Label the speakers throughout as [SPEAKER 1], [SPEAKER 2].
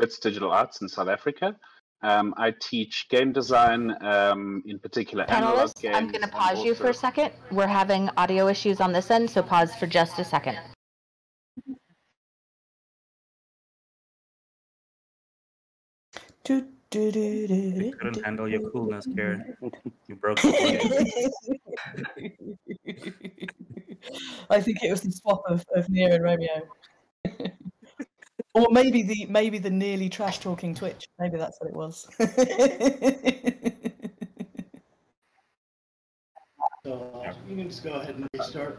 [SPEAKER 1] Wits Digital Arts in South Africa. Um, I teach game design, um, in particular analog games.
[SPEAKER 2] I'm going to
[SPEAKER 1] and
[SPEAKER 2] pause you for a second. We're having audio issues on this end, so pause for just a second.
[SPEAKER 3] Do, do, do, do,
[SPEAKER 4] You couldn't handle your coolness, Karen. You broke the
[SPEAKER 3] I think it was the swap of, of Nia and Romeo. or maybe the maybe the nearly trash talking Twitch. Maybe that's what it was.
[SPEAKER 5] So uh, you can just go ahead and restart.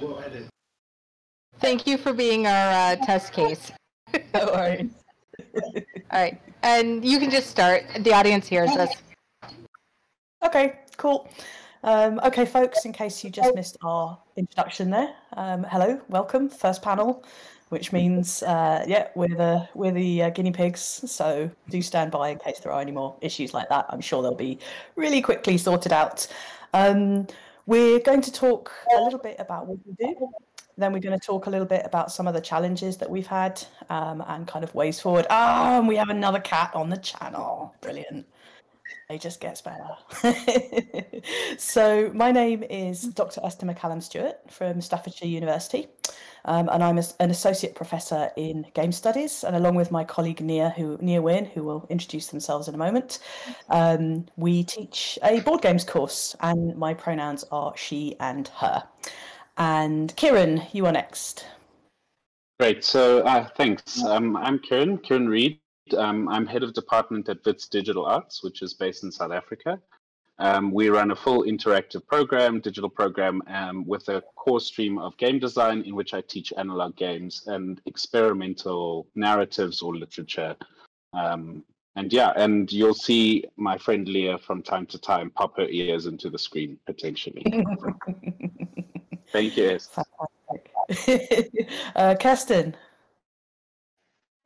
[SPEAKER 5] We'll edit.
[SPEAKER 2] Thank you for being our uh, test case.
[SPEAKER 3] no worries.
[SPEAKER 2] All right, and you can just start. The audience hears us.
[SPEAKER 3] Okay, cool. Um, okay, folks, in case you just missed our introduction there, um, hello, welcome, first panel, which means, uh, yeah, we're the we're the uh, guinea pigs. So do stand by in case there are any more issues like that. I'm sure they'll be really quickly sorted out. Um, we're going to talk a little bit about what we do. Then we're going to talk a little bit about some of the challenges that we've had um, and kind of ways forward. Ah, and we have another cat on the channel. Brilliant it just gets better. so, my name is Dr. Esther MacCallum-Stewart from Staffordshire University, um, and I'm as- an associate professor in game studies. And along with my colleague Nia, who Nia Wearn, who will introduce themselves in a moment, um, we teach a board games course, and my pronouns are she and her. And Kieran, you are next.
[SPEAKER 1] Great. So uh, thanks. Um, I'm Kieran, Kieran Reid. Um, I'm head of department at Wits Digital Arts, which is based in South Africa. Um, we run a full interactive program, digital program, um, with a core stream of game design in which I teach analog games and experimental narratives or literature. Um, and yeah, and you'll see my friend Leah from time to time pop her ears into the screen potentially. Thank you.
[SPEAKER 3] Uh, Kirsten.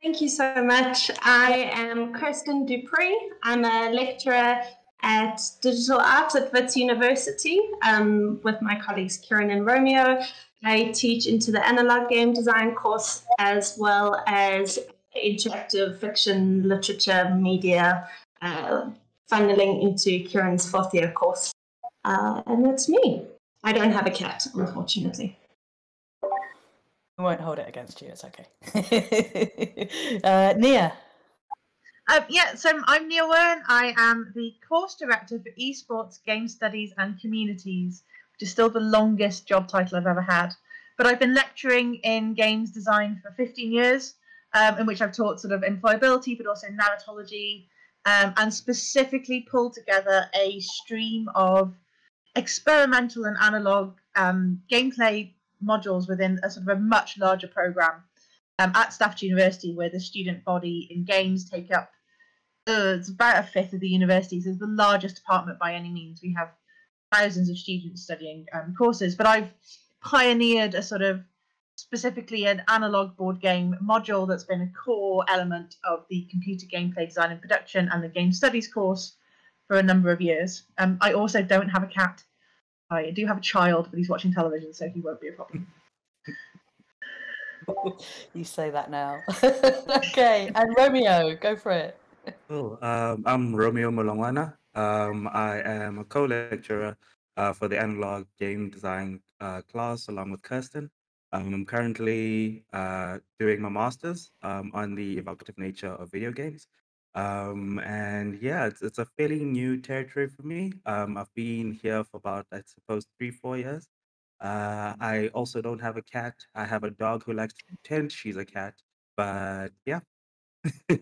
[SPEAKER 6] Thank you so much. I am Kirsten du Preez. I'm a lecturer at Digital Arts at Wits University um, with my colleagues Kieran and Romeo. I teach into the analog game design course as well as interactive fiction, literature, media, uh, funneling into Kieran's fourth year course. Uh, and that's me. I don't have a cat, unfortunately.
[SPEAKER 3] I won't hold it against you. It's okay. uh, Nia.
[SPEAKER 7] Um, yeah, so I'm Nia Wearn. I am the course director for esports, game studies, and communities, which is still the longest job title I've ever had. But I've been lecturing in games design for 15 years, um, in which I've taught sort of employability, but also narratology, um, and specifically pulled together a stream of experimental and analog um, gameplay modules within a sort of a much larger program um, at Staffordshire University, where the student body in games take up uh, it's about a fifth of the university. So it's the largest department by any means. We have thousands of students studying um, courses, but I've pioneered a sort of specifically an analog board game module that's been a core element of the computer gameplay design and production and the game studies course for a number of years. Um, I also don't have a cat. I do have a child, but he's watching television, so he won't be a problem.
[SPEAKER 3] you say that now. okay, and Romeo, go for it.
[SPEAKER 4] Cool. Um, I'm Romeo Molongoana. Um, I am a co-lecturer uh, for the analog game design uh, class along with Kirsten. Um, I'm currently uh, doing my master's um, on the evocative nature of video games. Um, and yeah, it's, it's a fairly new territory for me. Um, I've been here for about, I suppose, three, four years. Uh, I also don't have a cat. I have a dog who likes to pretend she's a cat. But yeah.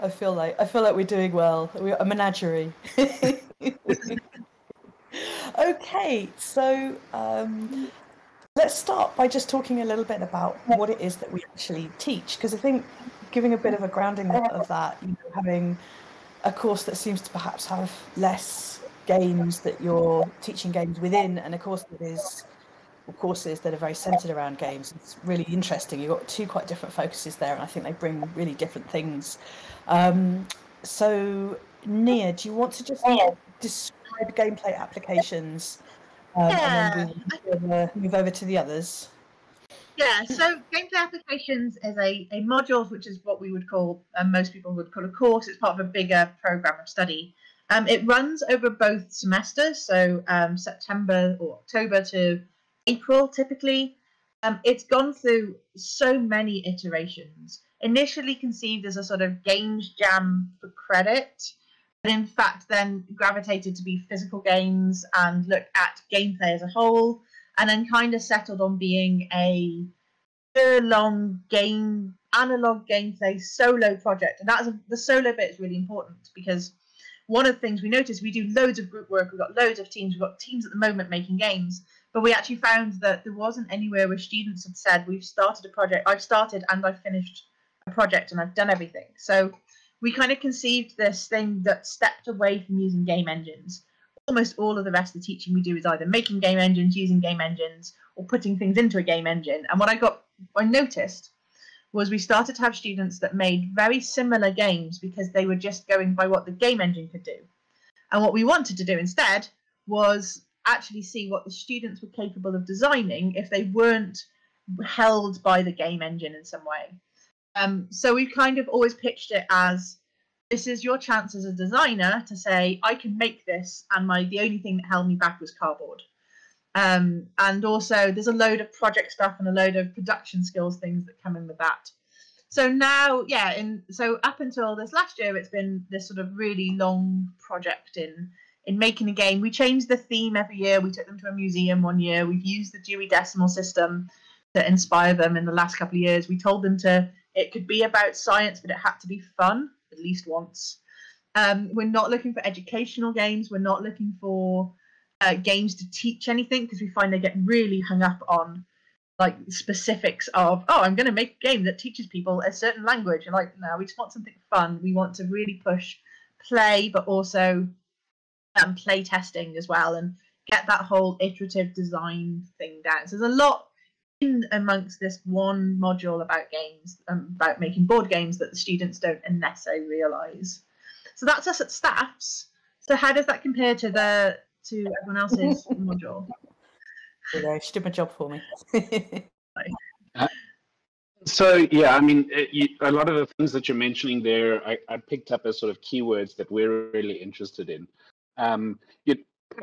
[SPEAKER 3] I feel like I feel like we're doing well. We're a menagerie. okay, so um, let's start by just talking a little bit about what it is that we actually teach, because I think giving a bit of a grounding of- that, you know, having a course that seems to perhaps have less games that you're teaching games within, and a course that is courses that are very centered around games. It's really interesting. You've got two quite different focuses there, and I think they bring really different things. Um, so, Nia, do you want to just describe gameplay applications? Um, And then we'll move over, to the others.
[SPEAKER 7] Yeah, so gameplay applications is a, a module which is what we would call, and most people would call a course. It's part of a bigger program of study. Um, it runs over both semesters, so um, September or October to April typically. Um, it's gone through so many iterations. Initially conceived as a sort of games jam for credit, but in fact then gravitated to be physical games and look at gameplay as a whole, and then kind of settled on being a year-long game analog gameplay solo project. And that's the solo bit is really important because one of the things we noticed we do loads of group work we've got loads of teams we've got teams at the moment making games but we actually found that there wasn't anywhere where students had said we've started a project i've started and i've finished a project and i've done everything so we kind of conceived this thing that stepped away from using game engines almost all of the rest of the teaching we do is either making game engines using game engines or putting things into a game engine and what i got i noticed was we started to have students that made very similar games because they were just going by what the game engine could do. And what we wanted to do instead was actually see what the students were capable of designing if they weren't held by the game engine in some way. Um, so we've kind of always pitched it as this is your chance as a designer to say I can make this, and my the only thing that held me back was cardboard. Um, and also, there's a load of project stuff and a load of production skills things that come in with that. So now, yeah, in so up until this last year, it's been this sort of really long project in in making a game. We changed the theme every year. We took them to a museum one year. We've used the Dewey Decimal System to inspire them in the last couple of years. We told them to it could be about science, but it had to be fun at least once. Um, we're not looking for educational games. We're not looking for uh, games to teach anything because we find they get really hung up on like specifics of oh i'm going to make a game that teaches people a certain language and like no we just want something fun we want to really push play but also um, play testing as well and get that whole iterative design thing down so there's a lot in amongst this one module about games um, about making board games that the students don't necessarily realize so that's us at staffs so how does that compare to the to everyone else's module.
[SPEAKER 3] Yeah, she did my job for me.
[SPEAKER 1] so yeah, I mean, it, you, a lot of the things that you're mentioning there, I, I, picked up as sort of keywords that we're really interested in. Um, you,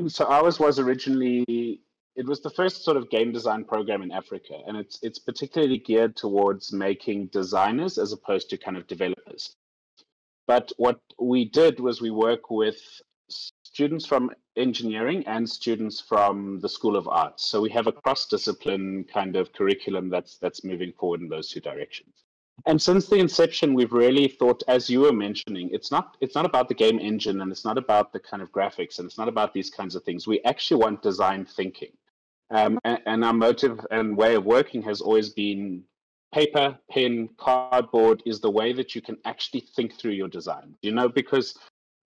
[SPEAKER 1] so ours was originally it was the first sort of game design program in Africa, and it's it's particularly geared towards making designers as opposed to kind of developers. But what we did was we work with students from engineering and students from the School of Arts. So we have a cross-discipline kind of curriculum that's that's moving forward in those two directions. And since the inception, we've really thought, as you were mentioning, it's not it's not about the game engine and it's not about the kind of graphics and it's not about these kinds of things. We actually want design thinking. Um, and, and our motive and way of working has always been paper, pen, cardboard is the way that you can actually think through your design. You know, because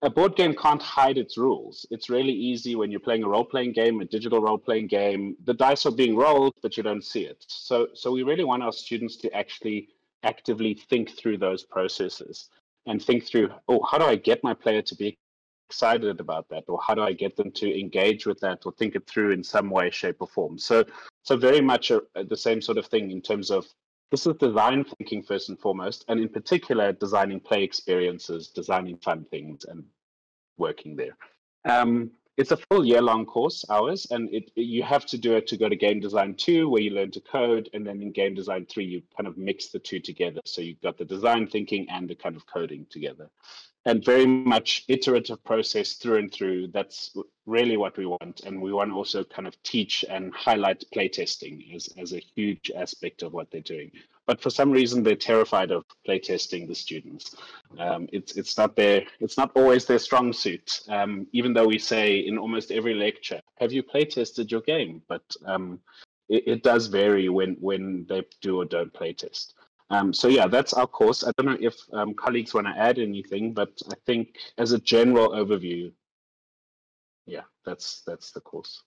[SPEAKER 1] a board game can't hide its rules. It's really easy when you're playing a role-playing game, a digital role-playing game. The dice are being rolled, but you don't see it. So, so we really want our students to actually actively think through those processes and think through, oh, how do I get my player to be excited about that, or how do I get them to engage with that, or think it through in some way, shape, or form? So, so very much a, the same sort of thing in terms of this is design thinking first and foremost, and in particular, designing play experiences, designing fun things, and working there. Um, it's a full year long course, ours, and it, you have to do it to go to game design two, where you learn to code, and then in game design three, you kind of mix the two together. So you've got the design thinking and the kind of coding together and very much iterative process through and through. That's really what we want. And we want to also kind of teach and highlight playtesting as, as a huge aspect of what they're doing. But for some reason, they're terrified of playtesting the students. Um, it's, it's, not their, it's not always their strong suit, um, even though we say in almost every lecture, have you playtested your game? But um, it, it does vary when, when they do or don't playtest. Um, so yeah, that's our course. I don't know if um, colleagues want to add anything, but I think as a general overview, yeah, that's that's the course.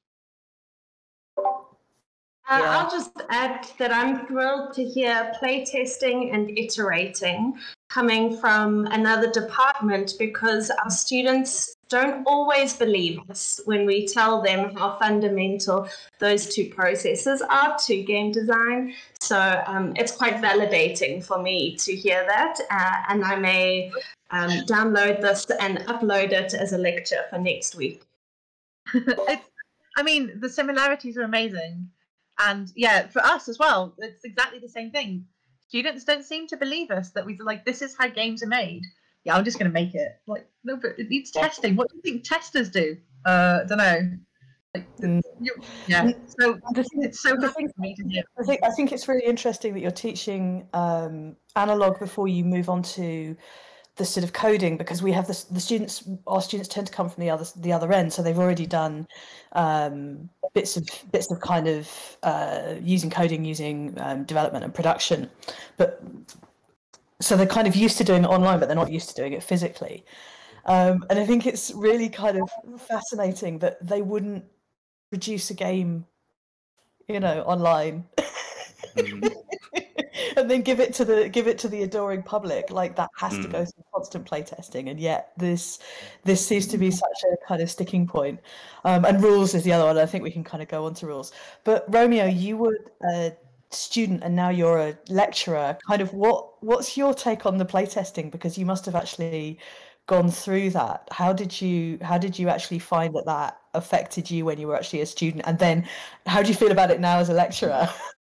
[SPEAKER 6] Uh, yeah. I'll just add that I'm thrilled to hear playtesting and iterating coming from another department because our students don't always believe us when we tell them how fundamental those two processes are to game design. So um, it's quite validating for me to hear that. Uh, and I may um, download this and upload it as a lecture for next week.
[SPEAKER 7] it's, I mean, the similarities are amazing. And yeah, for us as well, it's exactly the same thing. Students don't seem to believe us that we're like this is how games are made yeah, I'm just going to make it. Like, no, but it needs testing. What do you think testers do? Uh, I don't know. Like, mm. yeah. So it's so happy for me to hear.
[SPEAKER 3] I think I think it's really interesting that you're teaching um, analog before you move on to the sort of coding because we have the, the students our students tend to come from the other the other end so they've already done um, bits of bits of kind of uh, using coding using um, development and production but so they're kind of used to doing it online, but they're not used to doing it physically. Um, and I think it's really kind of fascinating that they wouldn't produce a game, you know, online. Mm. and then give it to the give it to the adoring public. Like that has mm. to go mm. through constant playtesting and yet this this seems to be such a kind of sticking point. Um, and rules is the other one i think we can kind of go on to rules. But romeo you were a student and now you're a lecturer. Kind of what what's your take on the playtesting? Because you must have actually gone through that. How did you how did you actually find that that affected you when you were actually a student? And then how do you feel about it now as a lecturer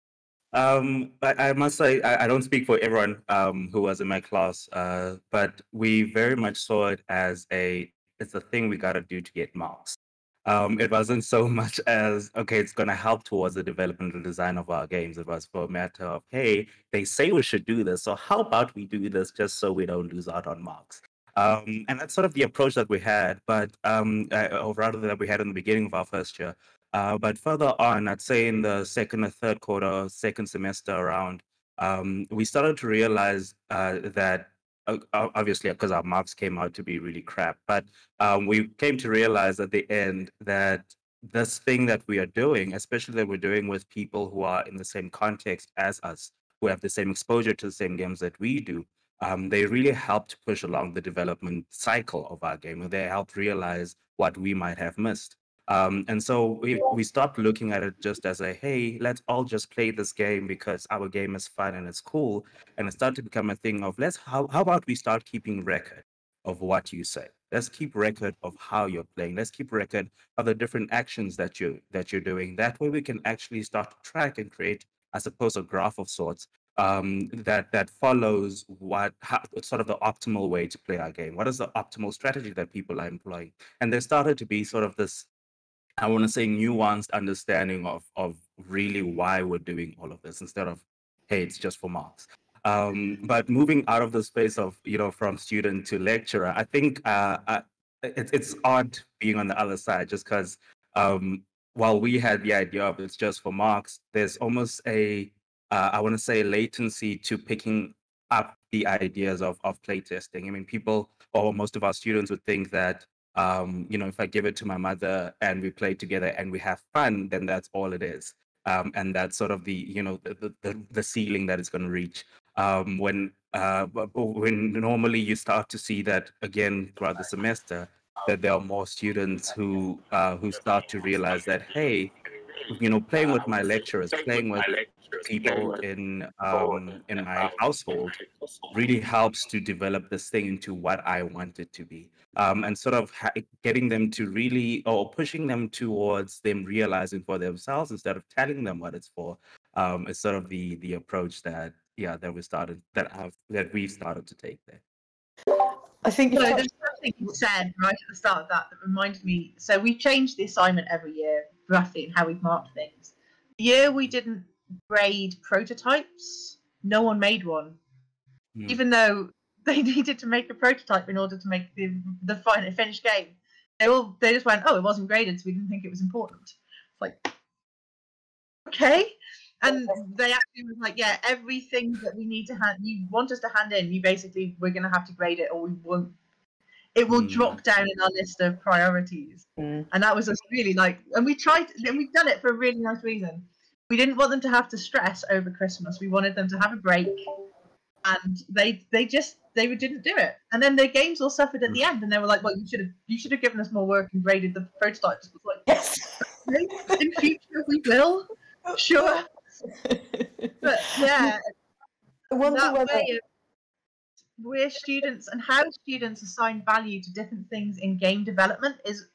[SPEAKER 4] um i, I must say I, I, don't speak for everyone um who was in my class uh but we very much saw it as a it's a thing we got to do to get marks um, it wasn't so much as okay, it's going to help towards the development and design of our games. It was for a matter of hey, they say we should do this, so how about we do this just so we don't lose out on marks. Um, and that's sort of the approach that we had, but um, uh, or rather that we had in the beginning of our first year. Uh, but further on, I'd say in the second or third quarter, second semester around, um, we started to realize uh, that obviously because our marks came out to be really crap but um, we came to realize at the end that this thing that we are doing especially that we're doing with people who are in the same context as us who have the same exposure to the same games that we do um, they really helped push along the development cycle of our game And they helped realize what we might have missed um, and so we, we stopped looking at it just as a, hey, let's all just play this game because our game is fun and it's cool. And it started to become a thing of, let's, how, how about we start keeping record of what you say? Let's keep record of how you're playing. Let's keep record of the different actions that you that you're doing. That way we can actually start to track and create, I suppose, a graph of sorts um, that that follows what how, sort of the optimal way to play our game. What is the optimal strategy that people are employing? And there started to be sort of this I want to say nuanced understanding of of really why we're doing all of this instead of hey, it's just for marks. Um, but moving out of the space of you know from student to lecturer, I think uh, I, it, it's odd being on the other side just because um, while we had the idea of it's just for marks, there's almost a uh, I want to say latency to picking up the ideas of of playtesting. I mean, people or most of our students would think that um, you know, if I give it to my mother and we play together and we have fun, then that's all it is. Um, and that's sort of the, you know, the, the, the ceiling that it's going to reach. Um, when, uh, when normally you start to see that again throughout the semester, that there are more students who, uh, who start to realize that, hey, you know, playing with my lecturers, playing with people in um, in my household, really helps to develop this thing into what I want it to be, um, and sort of ha- getting them to really or pushing them towards them realizing for themselves instead of telling them what it's for. Um, is sort of the the approach that yeah that we started that have that we've started to take there.
[SPEAKER 3] I think
[SPEAKER 7] so. There's something you said right at the start of that that reminded me. So we change the assignment every year roughly in how we've marked things. The year we didn't grade prototypes, no one made one, mm. even though they needed to make a prototype in order to make the the final finished game. They all they just went, oh, it wasn't graded, so we didn't think it was important. It's like, okay. And they actually was like, yeah, everything that we need to hand, you want us to hand in, you basically we're going to have to grade it, or we won't it will mm. drop down in our list of priorities. Mm. And that was just really like, and we tried, and we've done it for a really nice reason. We didn't want them to have to stress over Christmas. We wanted them to have a break and they they just they didn't do it. And then their games all suffered at the end, and they were like, "Well, you should have you should have given us more work and graded the prototypes." Was like,
[SPEAKER 3] Yes.
[SPEAKER 7] In future we will, sure. But yeah,
[SPEAKER 3] I wonder
[SPEAKER 7] that
[SPEAKER 3] whether
[SPEAKER 7] way of where students and how students assign value to different things in game development is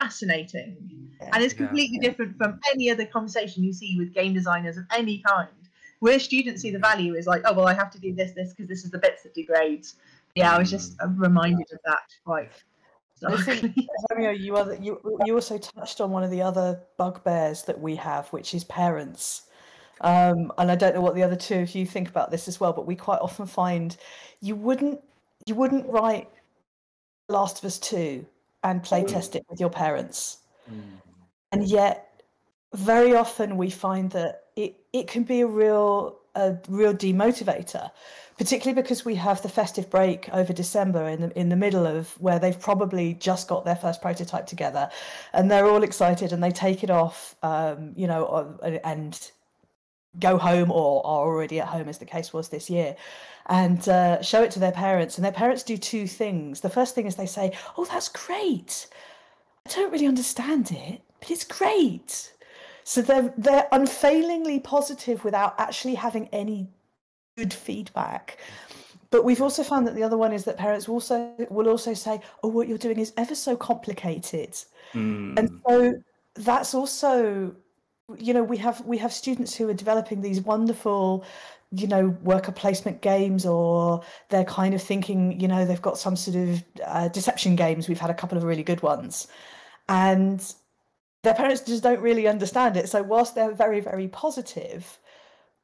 [SPEAKER 7] fascinating and it's
[SPEAKER 4] Yeah.
[SPEAKER 7] completely different from any other conversation you see with game designers of any kind where students see the value is like oh well i have to do this this because this is the bits that degrades yeah i was just uh, reminded of that quite
[SPEAKER 3] I think,
[SPEAKER 7] starkly.
[SPEAKER 3] Romeo, you other you you also touched on one of the other bugbears that we have, which is parents. Um, and I don't know what the other two of you think about this as well, but we quite often find you wouldn't you wouldn't write Last of Us Two and play test it with your parents,
[SPEAKER 4] Mm.
[SPEAKER 3] and yet very often we find that it it can be a real a real demotivator particularly because we have the festive break over December in the in the middle of where they've probably just got their first prototype together, and they're all excited and they take it off, um, you know, uh, and go home or are already at home as the case was this year, and uh, show it to their parents. And their parents do two things. The first thing is they say, "Oh, that's great. I don't really understand it, but it's great." So they're they're unfailingly positive without actually having any good feedback. But we've also found that the other one is that parents also will also say, "Oh, what you're doing is ever so complicated,"
[SPEAKER 4] Mm.
[SPEAKER 3] and so that's also, you know, we have we have students who are developing these wonderful, you know, worker placement games, or they're kind of thinking, you know, they've got some sort of uh, deception games. We've had a couple of really good ones, and their parents just don't really understand it. So whilst they're very very positive,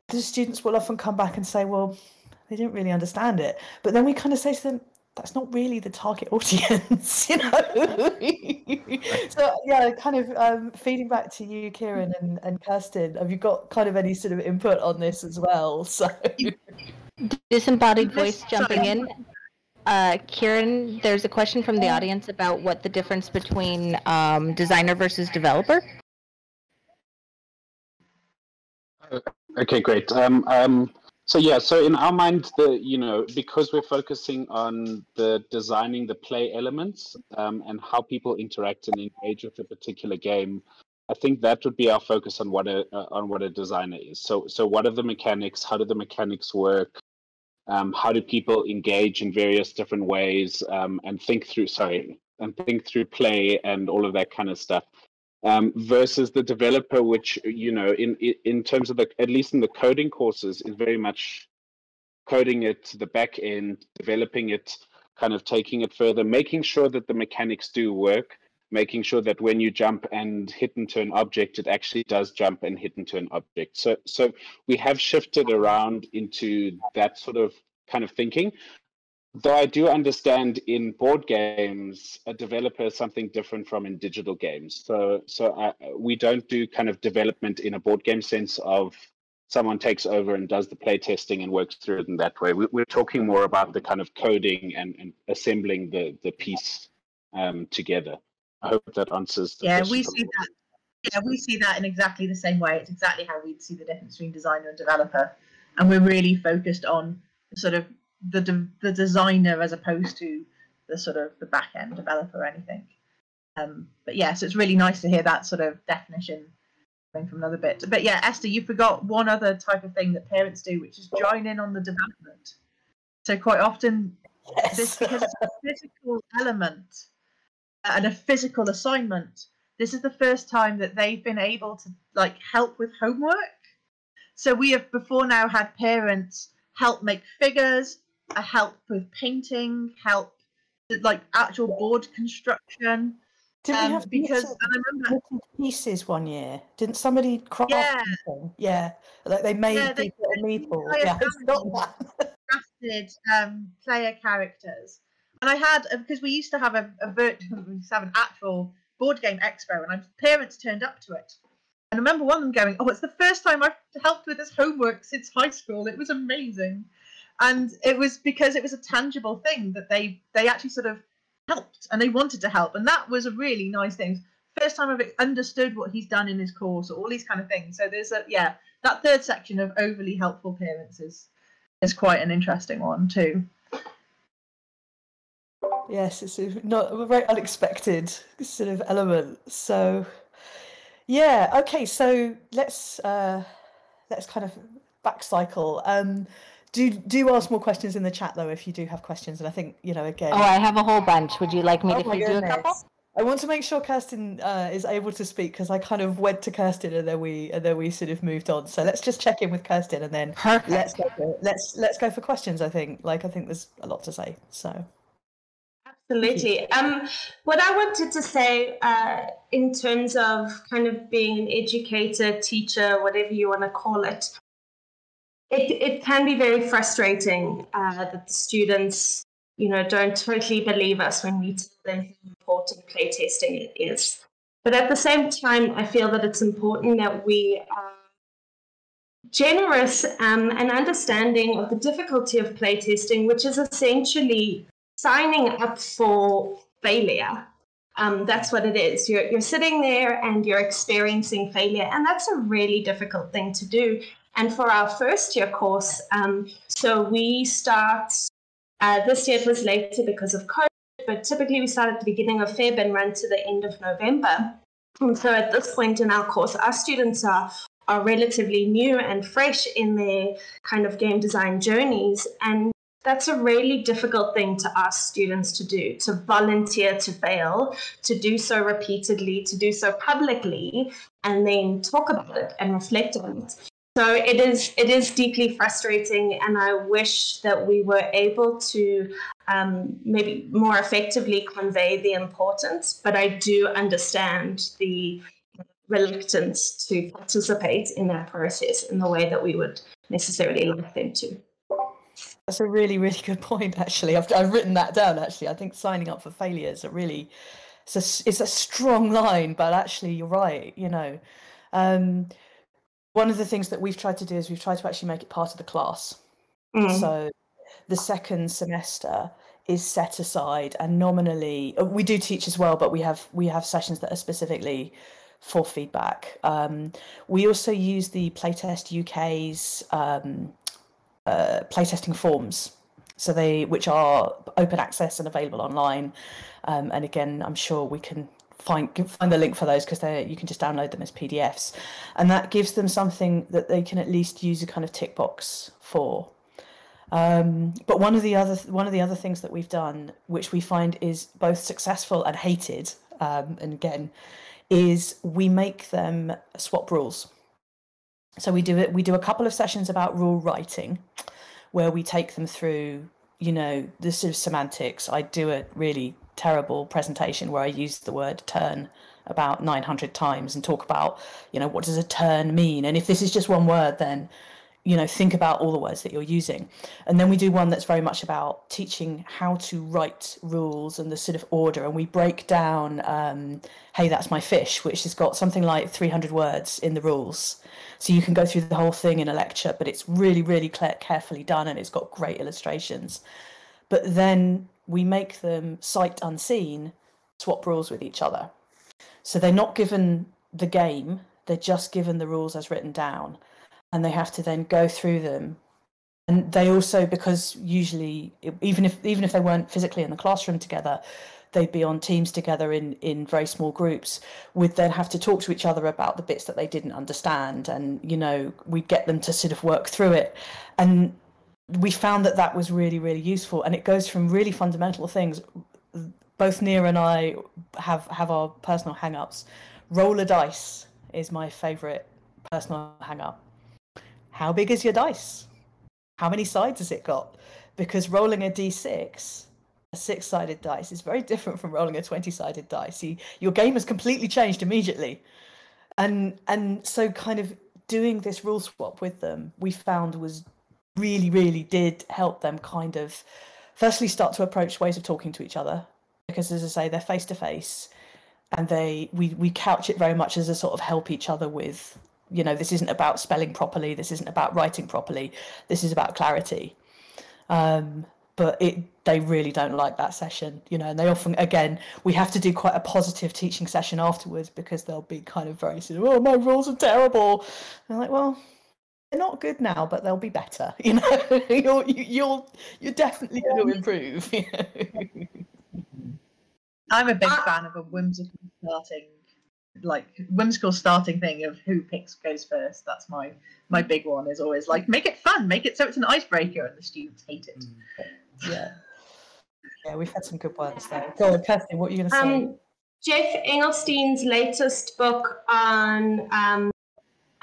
[SPEAKER 3] the students will often come back and say, well, they didn't really understand it. But then we kind of say to them, that's not really the target audience, you know? so, yeah, kind of um, feeding back to you, Kieran and, and Kirsten, have you got kind of any sort of input on this as well? So,
[SPEAKER 2] Disembodied
[SPEAKER 7] This-
[SPEAKER 2] voice jumping
[SPEAKER 7] sorry.
[SPEAKER 2] in. Uh, Kieran, there's a question from the audience about what the difference between um, designer versus developer.
[SPEAKER 1] Okay, great. Um, um, so yeah, so in our mind, the you know because we're focusing on the designing the play elements um, and how people interact and engage with a particular game, I think that would be our focus on what a uh, on what a designer is. So so what are the mechanics? How do the mechanics work? Um, how do people engage in various different ways um, and think through sorry and think through play and all of that kind of stuff um, versus the developer, which you know, in in terms of the at least in the coding courses, is very much coding it to the back end, developing it, kind of taking it further, making sure that the mechanics do work, making sure that when you jump and hit into an object, it actually does jump and hit into an object. So so we have shifted around into that sort of kind of thinking. Though I do understand in board games, a developer is something different from in digital games. So, so I, we don't do kind of development in a board game sense of someone takes over and does the play testing and works through it in that way. We, we're talking more about the kind of coding and, and assembling the the piece um, together. I hope that answers. The
[SPEAKER 7] yeah
[SPEAKER 1] question
[SPEAKER 7] we see that yeah we see that in exactly the same way it's exactly how we'd see the difference between designer and developer and we're really focused on sort of the de- the designer as opposed to the sort of the back end developer or anything. Um but yeah so it's really nice to hear that sort of definition coming from another bit. But yeah esther you forgot one other type of thing that parents do which is join in on the development. So quite often this
[SPEAKER 3] yes.
[SPEAKER 7] because it's a physical element and a physical assignment. This is the first time that they've been able to like help with homework. So we have before now had parents help make figures help with painting help like actual board construction
[SPEAKER 3] we
[SPEAKER 7] um,
[SPEAKER 3] have
[SPEAKER 7] because and i remember
[SPEAKER 3] pieces one year? Didn't somebody craft
[SPEAKER 7] Yeah.
[SPEAKER 3] something? Yeah, like they made
[SPEAKER 7] Yeah, they-
[SPEAKER 3] people a meatball. Yeah, it's not
[SPEAKER 7] family.
[SPEAKER 3] that.
[SPEAKER 7] crafted um, player characters. And I had uh, because we used to have a, a virtual, we used to have an actual board game expo, and my parents turned up to it. And I remember one of them going, "Oh, it's the first time I've helped with this homework since high school. It was amazing." And it was because it was a tangible thing that they they actually sort of helped and they wanted to help, and that was a really nice thing. First time I've understood what he's done in his course, all these kind of things. So there's a yeah, that third section of overly helpful parents is is quite an interesting one too.
[SPEAKER 3] Yes, it's a, not a very unexpected sort of element. So, yeah, okay. So let's uh, let's kind of back cycle. Um, do do ask more questions in the chat though if you do have questions. And I think you know again.
[SPEAKER 2] Oh, I have a whole bunch. Would you like me
[SPEAKER 3] Oh
[SPEAKER 2] to
[SPEAKER 3] my
[SPEAKER 2] feed you a couple?
[SPEAKER 3] goodness. I want to make sure Kirsten uh, is able to speak because I kind of went to Kirsten and then we and then we sort of moved on. So let's just check in with Kirsten and then
[SPEAKER 2] Perfect.
[SPEAKER 3] let's go for, let's let's go for questions. I think like I think there's a lot to say. So
[SPEAKER 6] Absolutely. Um, what I wanted to say uh, in terms of kind of being an educator, teacher, whatever you want to call it, it, it can be very frustrating uh, that the students, you know, don't totally believe us when we tell them how important playtesting is. But at the same time, I feel that it's important that we are generous um, and understanding of the difficulty of playtesting, which is essentially signing up for failure. Um, that's what it is. You're, you're sitting there and you're experiencing failure, and that's a really difficult thing to do. And for our first year course, um, so we start, uh, this year it was later because of COVID, but typically we start at the beginning of Feb and run to the end of November. And so at this point in our course, our students are, are relatively new and fresh in their kind of game design journeys. And that's a really difficult thing to ask students to do to volunteer to fail, to do so repeatedly, to do so publicly, and then talk about it and reflect on it. So it is it is deeply frustrating, and I wish that we were able to um, maybe more effectively convey the importance. But I do understand the reluctance to participate in that process in the way that we would necessarily like them to.
[SPEAKER 3] That's a really, really good point. Actually, I've I've written that down. Actually, I think signing up for failure is a really it's a it's a strong line, but actually, you're right. You know, um, one of the things that we've tried to do is we've tried to actually make it part of the class.
[SPEAKER 6] Mm.
[SPEAKER 3] So the second semester is set aside, and nominally uh, we do teach as well, but we have we have sessions that are specifically for feedback. Um, we also use the Playtest UK's um, uh, playtesting forms, so they which are open access and available online. Um, and again, I'm sure we can find find the link for those because they you can just download them as PDFs, and that gives them something that they can at least use a kind of tick box for. Um, but one of the other one of the other things that we've done, which we find is both successful and hated, um, and again, is we make them swap rules. So we do it. We do a couple of sessions about rule writing, where we take them through, you know, the sort of semantics. I do a really terrible presentation where I use the word turn about 900 times and talk about, you know, what does a turn mean? And if this is just one word, then, you know, think about all the words that you're using. And then we do one that's very much about teaching how to write rules and the sort of order. And we break down, um, hey, that's my fish, which has got something like 300 words in the rules. So you can go through the whole thing in a lecture, but it's really, really carefully done and it's got great illustrations. But then we make them sight unseen swap rules with each other. So they're not given the game, they're just given the rules as written down. And they have to then go through them. And they also, because usually, even if even if they weren't physically in the classroom together, they'd be on teams together in in very small groups would then have to talk to each other about the bits that they didn't understand and you know we'd get them to sort of work through it and we found that that was really really useful. And it goes from really fundamental things both Nia and I have have our personal hang-ups. Roll a dice is my favorite personal hang up how big is your dice? How many sides has it got? Because rolling a d6 a six sided dice is very different from rolling a 20 sided dice. You, your game has completely changed immediately. And, and so, kind of doing this rule swap with them, we found was really, really did help them kind of firstly start to approach ways of talking to each other. Because, as I say, they're face to face and they we, we couch it very much as a sort of help each other with you know this isn't about spelling properly this isn't about writing properly this is about clarity um, but it they really don't like that session you know and they often again we have to do quite a positive teaching session afterwards because they'll be kind of very sort of oh my rules are terrible and I'm like well they're not good now, but they'll be better. You know, you're you, you're you're definitely going to improve. you know.
[SPEAKER 7] I'm a big
[SPEAKER 6] Ah.
[SPEAKER 7] fan of a whimsical starting, like whimsical starting thing of who picks goes first. That's my my big one. Is always like make it fun, make it so it's an icebreaker, and the students hate it.
[SPEAKER 3] yeah, yeah, we've had some good ones there. Go on, Kirsty, what are you going to say?
[SPEAKER 6] Um, Geoff Engelstein's latest book on um,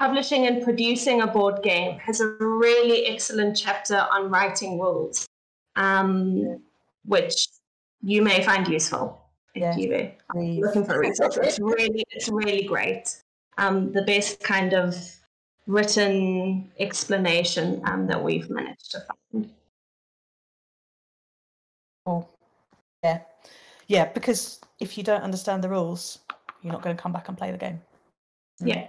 [SPEAKER 6] publishing and producing a board game has a really excellent chapter on writing rules, um, which you may find useful if
[SPEAKER 3] Yeah.
[SPEAKER 6] you are looking for resources. It's really, it's really great. Um, the best kind of written explanation um, that we've managed to find.
[SPEAKER 3] Cool. Yeah, yeah, because if you don't understand the rules, you're not going to come back and play the game.
[SPEAKER 6] Yeah.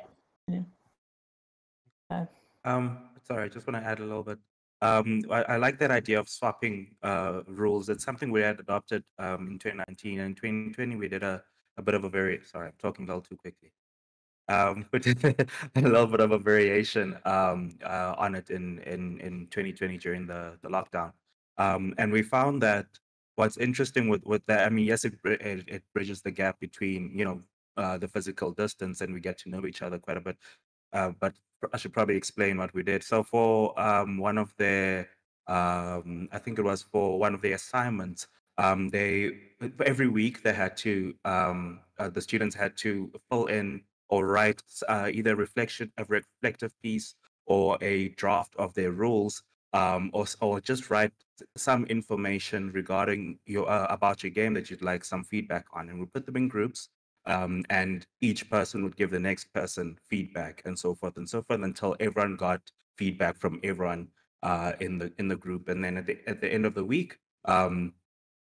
[SPEAKER 4] Um, sorry, I just want to add a little bit. Um, I, I like that idea of swapping uh, rules. It's something we had adopted um, in 2019 and in 2020 we did a, a bit of a very sorry, I'm talking a little too quickly. Um, we did a little bit of a variation um, uh, on it in, in, in 2020 during the, the lockdown. Um, and we found that what's interesting with, with that, I mean, yes, it, it, it bridges the gap between, you know, uh, the physical distance and we get to know each other quite a bit. Uh, but I should probably explain what we did. So for um, one of the, um, I think it was for one of the assignments, um, they every week they had to, um, uh, the students had to fill in or write uh, either reflection, a reflective piece or a draft of their rules, um, or or just write some information regarding your uh, about your game that you'd like some feedback on, and we put them in groups um, and each person would give the next person feedback and so forth and so forth until everyone got feedback from everyone uh, in the in the group. And then at the at the end of the week um,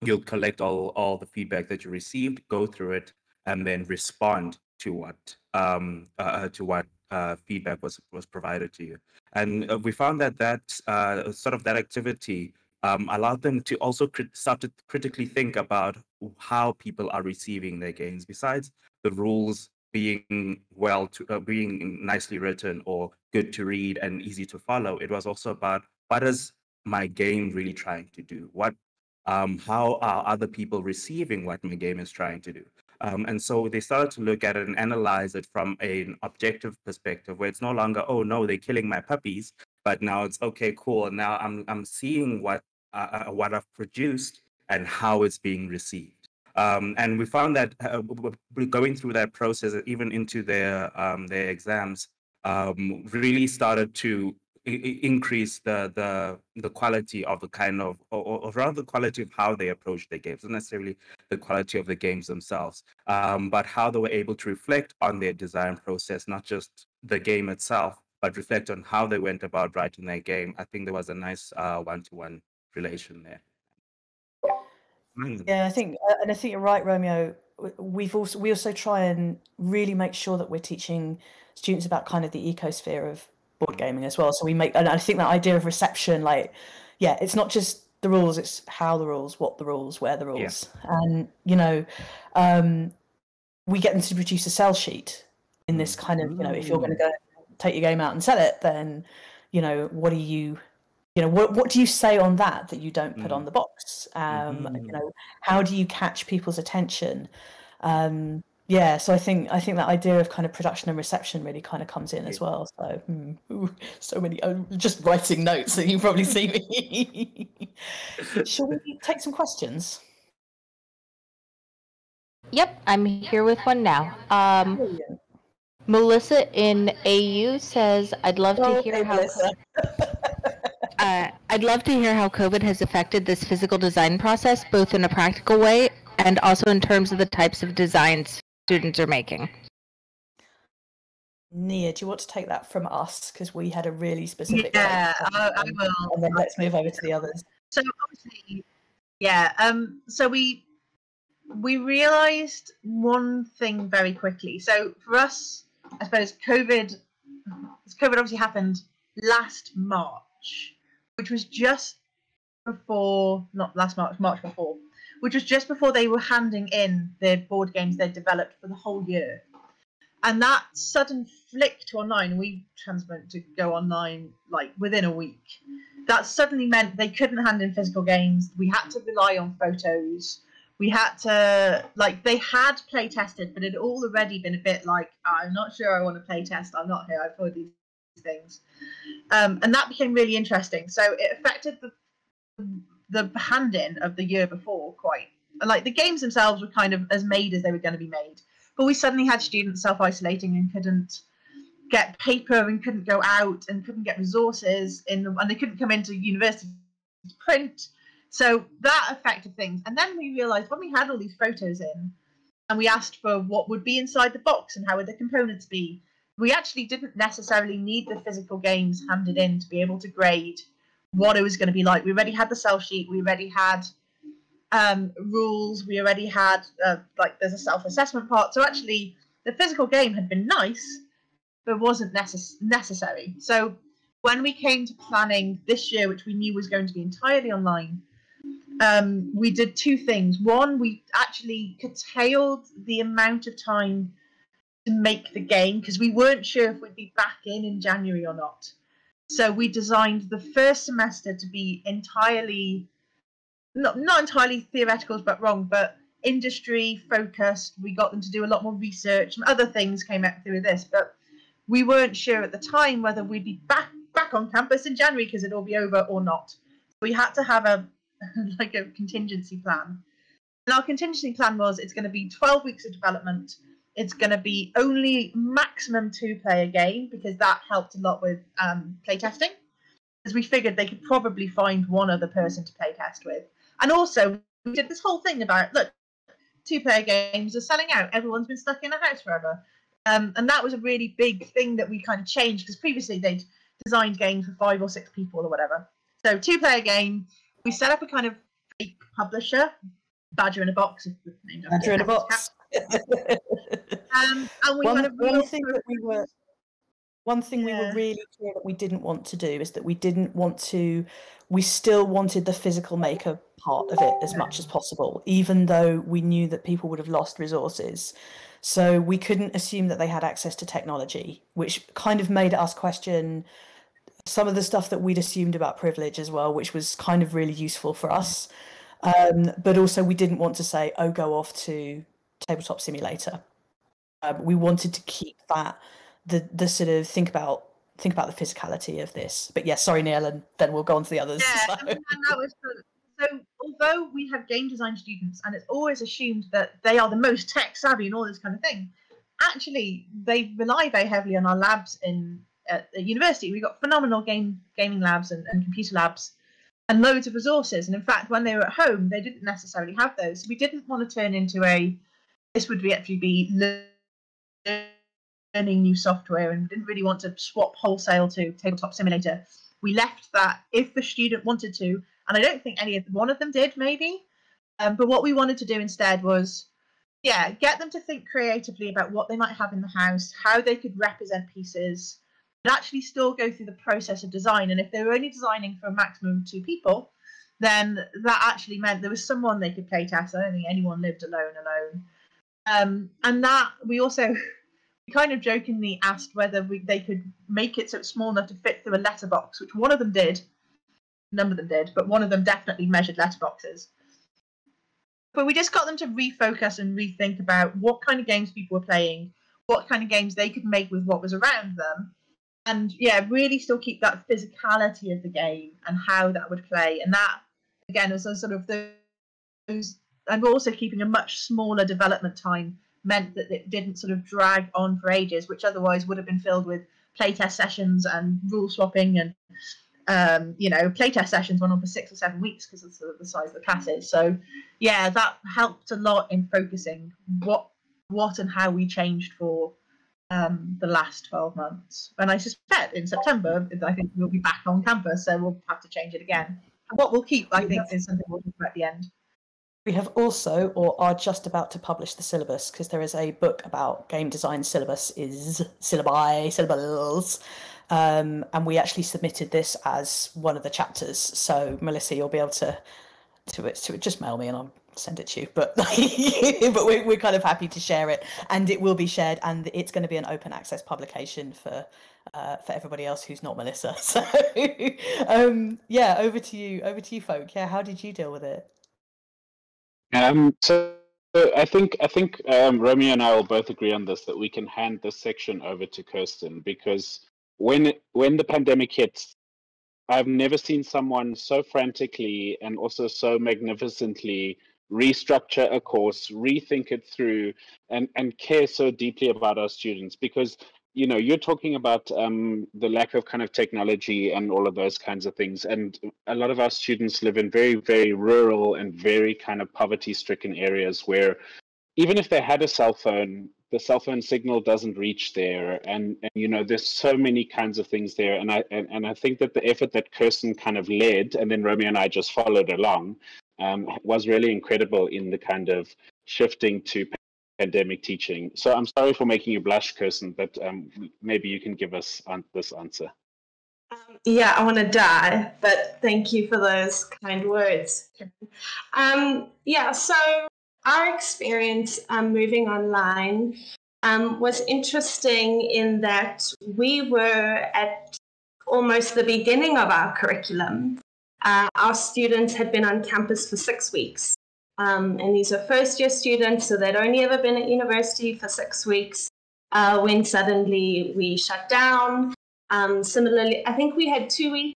[SPEAKER 4] you'll collect all all the feedback that you received go through it and then respond to what um, uh, to what uh, feedback was was provided to you. And uh, we found that that uh, sort of that activity um, allowed them to also crit- start to critically think about how people are receiving their games besides the rules being well to uh, being nicely written or good to read and easy to follow. It was also about what is my game really trying to do? What um, how are other people receiving what my game is trying to do? Um, and so they started to look at it and analyze it from an objective perspective where it's no longer oh no they're killing my puppies but now it's okay cool. Now i'm i'm seeing what uh, uh, what i've produced and how it's being received um, and we found that uh, going through that process, uh, even into their um, their exams, um, really started to increase the the the quality of the kind of, or, or rather, the quality of how they approach their games, not necessarily the quality of the games themselves, um, but how they were able to reflect on their design process, not just the game itself, but reflect on how they went about writing their game. I think there was a nice one to one relation there. Mm.
[SPEAKER 3] Yeah, I think, uh, and I think you're right, Romeo. We've also we also try and really make sure that we're teaching students about kind of the ecosphere of board gaming as well. So we make, and I think that idea of reception, like, yeah, it's not just the rules; it's how the rules, what the rules, where the rules, and you know, um, we get them to produce a sell sheet in this kind of, you know, if you're going to go take your game out and sell it, then, you know, what are you you know what what do you say on that that you don't put on
[SPEAKER 4] Mm.
[SPEAKER 3] the box um you
[SPEAKER 4] Mhm.
[SPEAKER 3] know how do you catch people's attention um yeah so i think i think that idea of kind of production and reception really kind of comes in as well so hmm, ooh, so many oh, just writing notes that you probably see me shall we take some questions
[SPEAKER 2] Yep, I'm here with one now. Um, Melissa in AU says, "I'd love to
[SPEAKER 3] Oh,
[SPEAKER 2] hear
[SPEAKER 3] hey,
[SPEAKER 2] how
[SPEAKER 3] Melissa.
[SPEAKER 2] uh, I'd love to hear how COVID has affected this physical design process, both in a practical way and also in terms of the types of designs students are making."
[SPEAKER 3] Nia, do you want to take that from us because we had a really specific
[SPEAKER 7] Yeah, I, I will.
[SPEAKER 3] and then let's move over to the others
[SPEAKER 7] So obviously, yeah. Um. So we we realised one thing very quickly. So for us, I suppose COVID, COVID obviously happened last March, which was just before, not last March, March before, which was just before they were handing in the board games they'd developed for the whole year. And that sudden flick to online, we transferred to go online like within a week. That suddenly meant they couldn't hand in physical games. We had to rely on photos. We had to like they had play tested, but it had already been a bit like I'm not sure I want to play test. I'm not here. I've heard these things, um, and that became really interesting. So it affected the the hand in of the year before quite like the games themselves were kind of as made as they were going to be made but we suddenly had students self-isolating and couldn't get paper and couldn't go out and couldn't get resources in and they couldn't come into university to print. So that affected things. And then we realized when we had all these photos in and we asked for what would be inside the box and how would the components be we actually didn't necessarily need the physical games handed in to be able to grade what it was going to be like we already had the sell sheet we already had um, rules. We already had uh, like there's a self-assessment part. So actually, the physical game had been nice, but wasn't necess- necessary. So when we came to planning this year, which we knew was going to be entirely online, um, we did two things. One, we actually curtailed the amount of time to make the game because we weren't sure if we'd be back in in January or not. So we designed the first semester to be entirely not not entirely theoreticals but wrong, but industry focused. We got them to do a lot more research and other things came out through this, but we weren't sure at the time whether we'd be back back on campus in January because it'll be over or not. We had to have a like a contingency plan. And our contingency plan was it's going to be 12 weeks of development. It's going to be only maximum two player game because that helped a lot with um, playtesting. Because we figured they could probably find one other person to play test with. And also, we did this whole thing about look, two player games are selling out. Everyone's been stuck in a house forever. Um, and that was a really big thing that we kind of changed because previously they'd designed games for five or six people or whatever. So, two player game, we set up a kind of fake publisher, Badger in a Box.
[SPEAKER 3] Badger in a Box.
[SPEAKER 7] um, and we
[SPEAKER 3] one,
[SPEAKER 7] had
[SPEAKER 3] one thing that we were one thing yeah. we were really clear that we didn't want to do is that we didn't want to we still wanted the physical maker part of it as much as possible, even though we knew that people would have lost resources. So we couldn't assume that they had access to technology, which kind of made us question some of the stuff that we'd assumed about privilege as well, which was kind of really useful for us. Um, but also, we didn't want to say, oh, go off to Tabletop Simulator. Um, we wanted to keep that the the sort of think about think about the physicality of this. But yes, yeah, sorry, Nia, and then we'll go on to the others.
[SPEAKER 7] Yeah, so. that was so. Although we have game design students, and it's always assumed that they are the most tech savvy and all this kind of thing, actually they rely very heavily on our labs in at the university. We've got phenomenal game gaming labs and, and computer labs and loads of resources. And in fact, when they were at home, they didn't necessarily have those. So we didn't want to turn into a this would be actually be learning new software and didn't really want to swap wholesale to tabletop simulator we left that if the student wanted to and i don't think any of one of them did maybe um, but what we wanted to do instead was yeah get them to think creatively about what they might have in the house how they could represent pieces but actually still go through the process of design and if they were only designing for a maximum of two people then that actually meant there was someone they could play test i don't think anyone lived alone alone um, and that we also kind of jokingly asked whether we, they could make it so it's small enough to fit through a letterbox, which one of them did. Number of them did, but one of them definitely measured letterboxes. But we just got them to refocus and rethink about what kind of games people were playing, what kind of games they could make with what was around them, and yeah, really still keep that physicality of the game and how that would play. And that again is a sort of those, and also keeping a much smaller development time meant that it didn't sort of drag on for ages, which otherwise would have been filled with playtest sessions and rule swapping and um, you know playtest sessions went on for six or seven weeks because of the, the size of the classes. So yeah, that helped a lot in focusing what what and how we changed for um, the last 12 months. And I suspect in September, I think we'll be back on campus, so we'll have to change it again. what we'll keep, I think, is something we'll about at the end.
[SPEAKER 3] We have also, or are just about to publish the syllabus because there is a book about game design syllabus is syllabi syllables, um, and we actually submitted this as one of the chapters. So Melissa, you'll be able to to to just mail me and I'll send it to you, but but we're, we're kind of happy to share it, and it will be shared, and it's going to be an open access publication for uh, for everybody else who's not Melissa. So um, yeah, over to you, over to you, folk. Yeah, how did you deal with it?
[SPEAKER 1] Um, so I think I think um, Romeo and I will both agree on this that we can hand this section over to Kirsten because when when the pandemic hits, I've never seen someone so frantically and also so magnificently restructure a course, rethink it through, and and care so deeply about our students. Because you know you're talking about um, the lack of kind of technology and all of those kinds of things. And a lot of our students live in very very rural and very kind of poverty stricken areas where even if they had a cell phone the cell phone signal doesn't reach there. And, and you know there's so many kinds of things there. And i and, and i think that the effort that kirsten kind of led and then romeo and i just followed along um, was really incredible in the kind of shifting to pandemic teaching. So I'm sorry for making you blush, Kirsten, but um, maybe you can give us on this answer.
[SPEAKER 6] Um, yeah, I want to die, but thank you for those kind words. Um, yeah, so our experience um, moving online um, was interesting in that we were at almost the beginning of our curriculum. Uh, our students had been on campus for six weeks. Um, and these are first year students, so they'd only ever been at university for six weeks uh, when suddenly we shut down. Um, similarly, I think we had two weeks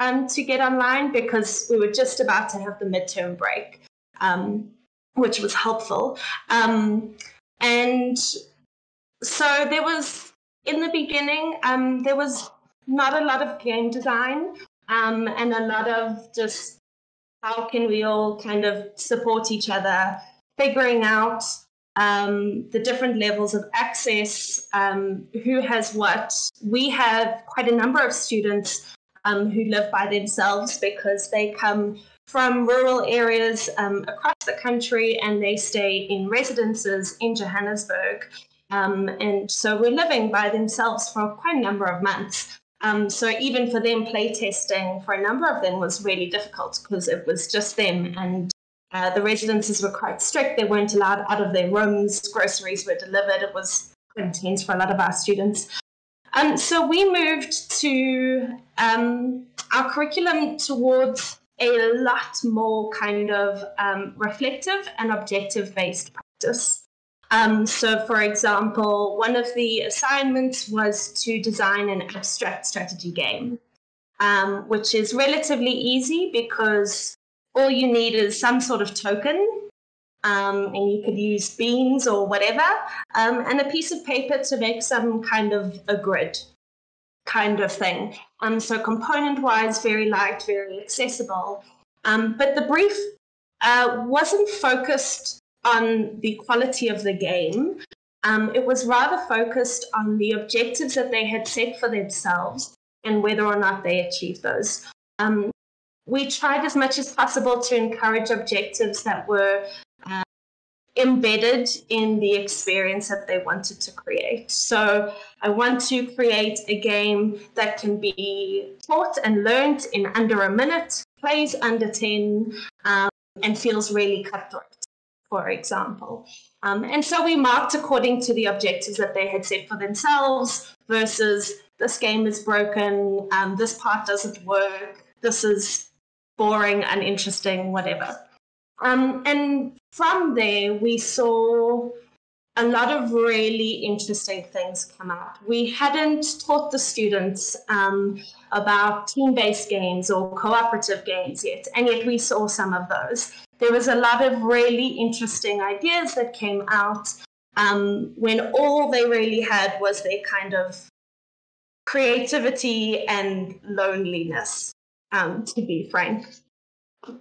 [SPEAKER 6] um, to get online because we were just about to have the midterm break, um, which was helpful. Um, and so there was, in the beginning, um, there was not a lot of game design and a lot of just how can we all kind of support each other, figuring out um, the different levels of access, um, who has what. We have quite a number of students um, who live by themselves because they come from rural areas um, across the country and they stay in residences in Johannesburg. Um, and so we're living by themselves for quite a number of months. Um, so even for them, playtesting for a number of them was really difficult because it was just them and uh, the residences were quite strict. They weren't allowed out of their rooms. Groceries were delivered. It was intense for a lot of our students. Um, so we moved to um, our curriculum towards a lot more kind of um, reflective and objective based practice. Um, so, for example, one of the assignments was to design an abstract strategy game, um, which is relatively easy because all you need is some sort of token, um, and you could use beans or whatever, um, and a piece of paper to make some kind of a grid kind of thing. Um, so, component wise, very light, very accessible. Um, but the brief uh, wasn't focused on the quality of the game. Um, it was rather focused on the objectives that they had set for themselves and whether or not they achieved those. Um, we tried as much as possible to encourage objectives that were uh, embedded in the experience that they wanted to create. So I want to create a game that can be taught and learned in under a minute, plays under 10, um, and feels really cutthroat for example. Um, and so we marked according to the objectives that they had set for themselves versus this game is broken, um, this part doesn't work, this is boring, uninteresting, whatever. Um, and from there, we saw a lot of really interesting things come out. We hadn't taught the students um, about team based games or cooperative games yet, and yet we saw some of those there was a lot of really interesting ideas that came out um, when all they really had was their kind of creativity and loneliness, um, to be frank.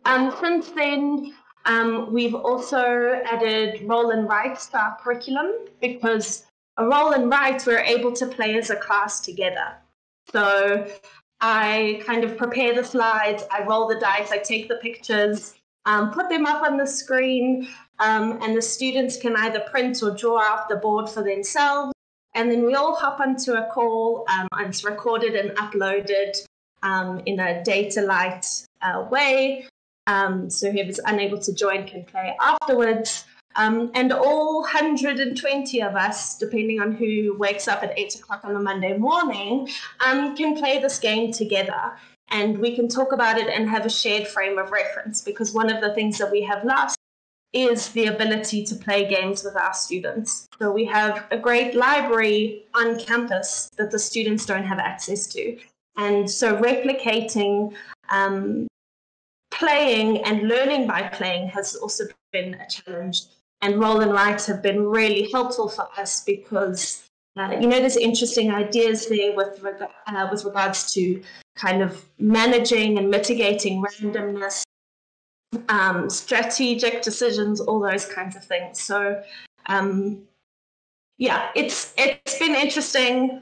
[SPEAKER 6] And since then, um, we've also added roll and write to our curriculum because a roll and write we're able to play as a class together. So I kind of prepare the slides, I roll the dice, I take the pictures, um, put them up on the screen, um, and the students can either print or draw out the board for themselves. And then we all hop onto a call, um, and it's recorded and uploaded um, in a data light uh, way. Um, so whoever's unable to join can play afterwards. Um, and all 120 of us, depending on who wakes up at 8 o'clock on a Monday morning, can play this game together. And we can talk about it and have a shared frame of reference because one of the things that we have lost is the ability to play games with our students. So we have a great library on campus that the students don't have access to. And so replicating um, playing and learning by playing has also been a challenge. And roll and write have been really helpful for us because uh, you know there's interesting ideas there with reg- uh, with regards to kind of managing and mitigating randomness, um, strategic decisions, all those kinds of things. So um, yeah, it's it's been interesting.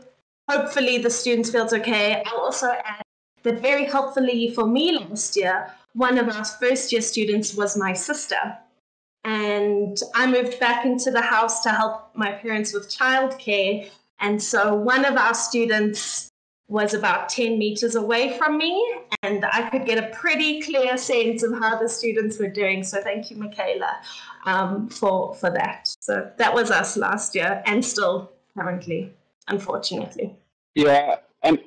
[SPEAKER 6] Hopefully the students feels okay. I'll also add that very helpfully for me last year, one of our first year students was my sister. And I moved back into the house to help my parents with childcare. And so one of our students was about 10 meters away from me, and I could get a pretty clear sense of how the students were doing. So thank you, Michaela, um, for, for that. So that was us last year and still currently, unfortunately.
[SPEAKER 1] Yeah, and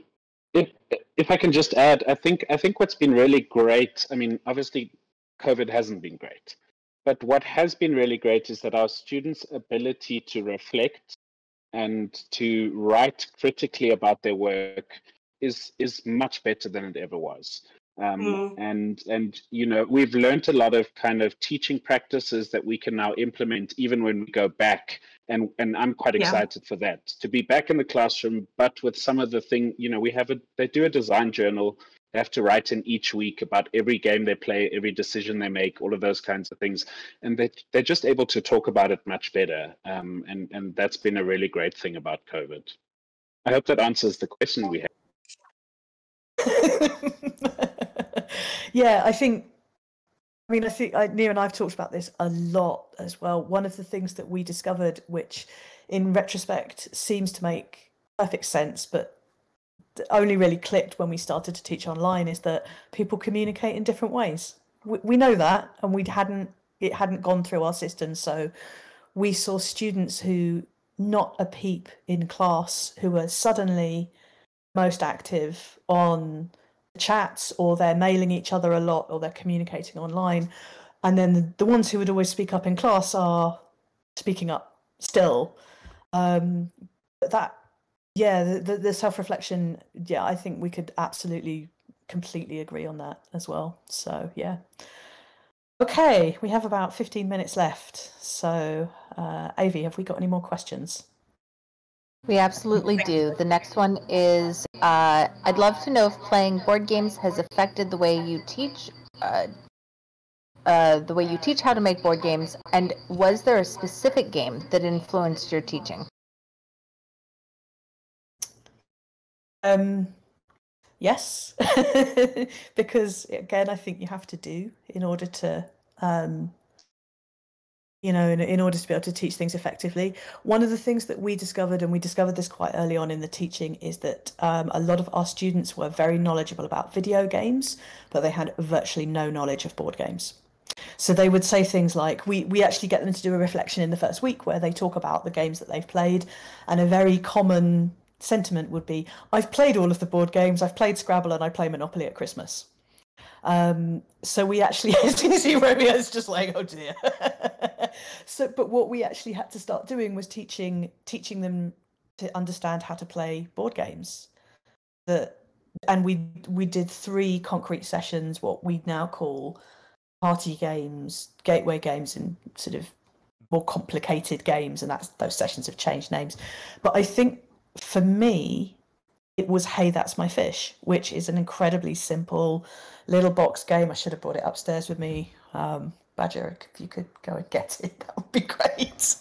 [SPEAKER 1] if if I can just add, I think I think what's been really great. I mean, obviously, COVID hasn't been great, but what has been really great is that our students' ability to reflect and to write critically about their work is is much better than it ever was. Um,
[SPEAKER 6] Mm.
[SPEAKER 1] And and you know we've learned a lot of kind of teaching practices that we can now implement even when we go back. And and I'm quite
[SPEAKER 6] Yeah.
[SPEAKER 1] excited for that to be back in the classroom, but with some of the thing you know we have a they do a design journal. They have to write in each week about every game they play, every decision they make, all of those kinds of things, and they they're just able to talk about it much better. Um, and and that's been a really great thing about COVID. I hope that answers the question we have.
[SPEAKER 3] yeah, I think. I mean, I think I, Nia and I've talked about this a lot as well. One of the things that we discovered, which in retrospect seems to make perfect sense, but only really clicked when we started to teach online, is that people communicate in different ways. We, we know that, and we hadn't it hadn't gone through our system, so we saw students who not a peep in class who were suddenly most active on the chats or they're mailing each other a lot or they're communicating online. And then the, ones who would always speak up in class are speaking up still. Um but that yeah the, the, the self-reflection yeah i think we could absolutely completely agree on that as well so yeah okay we have about 15 minutes left so uh avi have we got any more questions
[SPEAKER 2] We absolutely do. The next one is uh, I'd love to know if playing board games has affected the way you teach. Uh, uh, the way you teach how to make board games, and was there a specific game that influenced your teaching?
[SPEAKER 3] Um, yes, because again, I think you have to do in order to, um, you know, in, in order to be able to teach things effectively. One of the things that we discovered, and we discovered this quite early on in the teaching, is that um, a lot of our students were very knowledgeable about video games, but they had virtually no knowledge of board games. So they would say things like, we, we actually get them to do a reflection in the first week where they talk about the games that they've played. And a very common sentiment would be, I've played all of the board games, I've played Scrabble, and I play Monopoly at Christmas. Um, so we actually, as you see, Romeo's just like, oh dear. so, but what we actually had to start doing was teaching teaching them to understand how to play board games. That, and we we did three concrete sessions, what we now call party games, gateway games, and sort of more complicated games, and that's those sessions have changed names. But I think for me, it was Hey, That's My Fish, which is an incredibly simple little box game. I should have brought it upstairs with me. Um, Badger, if you could go and get it, that would be great.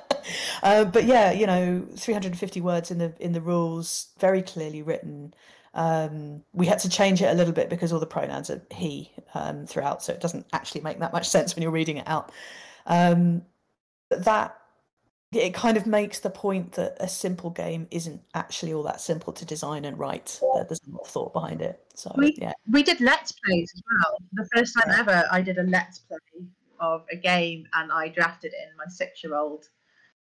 [SPEAKER 3] uh, but yeah, you know, 350 words in the in the rules, very clearly written. Um, we had to change it a little bit because all the pronouns are he um, throughout, so it doesn't actually make that much sense when you're reading it out. Um, that it kind of makes the point that a simple game isn't actually all that simple to design and write. There's a lot of thought behind it. So
[SPEAKER 7] We-
[SPEAKER 3] yeah,
[SPEAKER 7] We did let's plays as well. The first time ever I did a let's play of a game and I drafted in my six year old.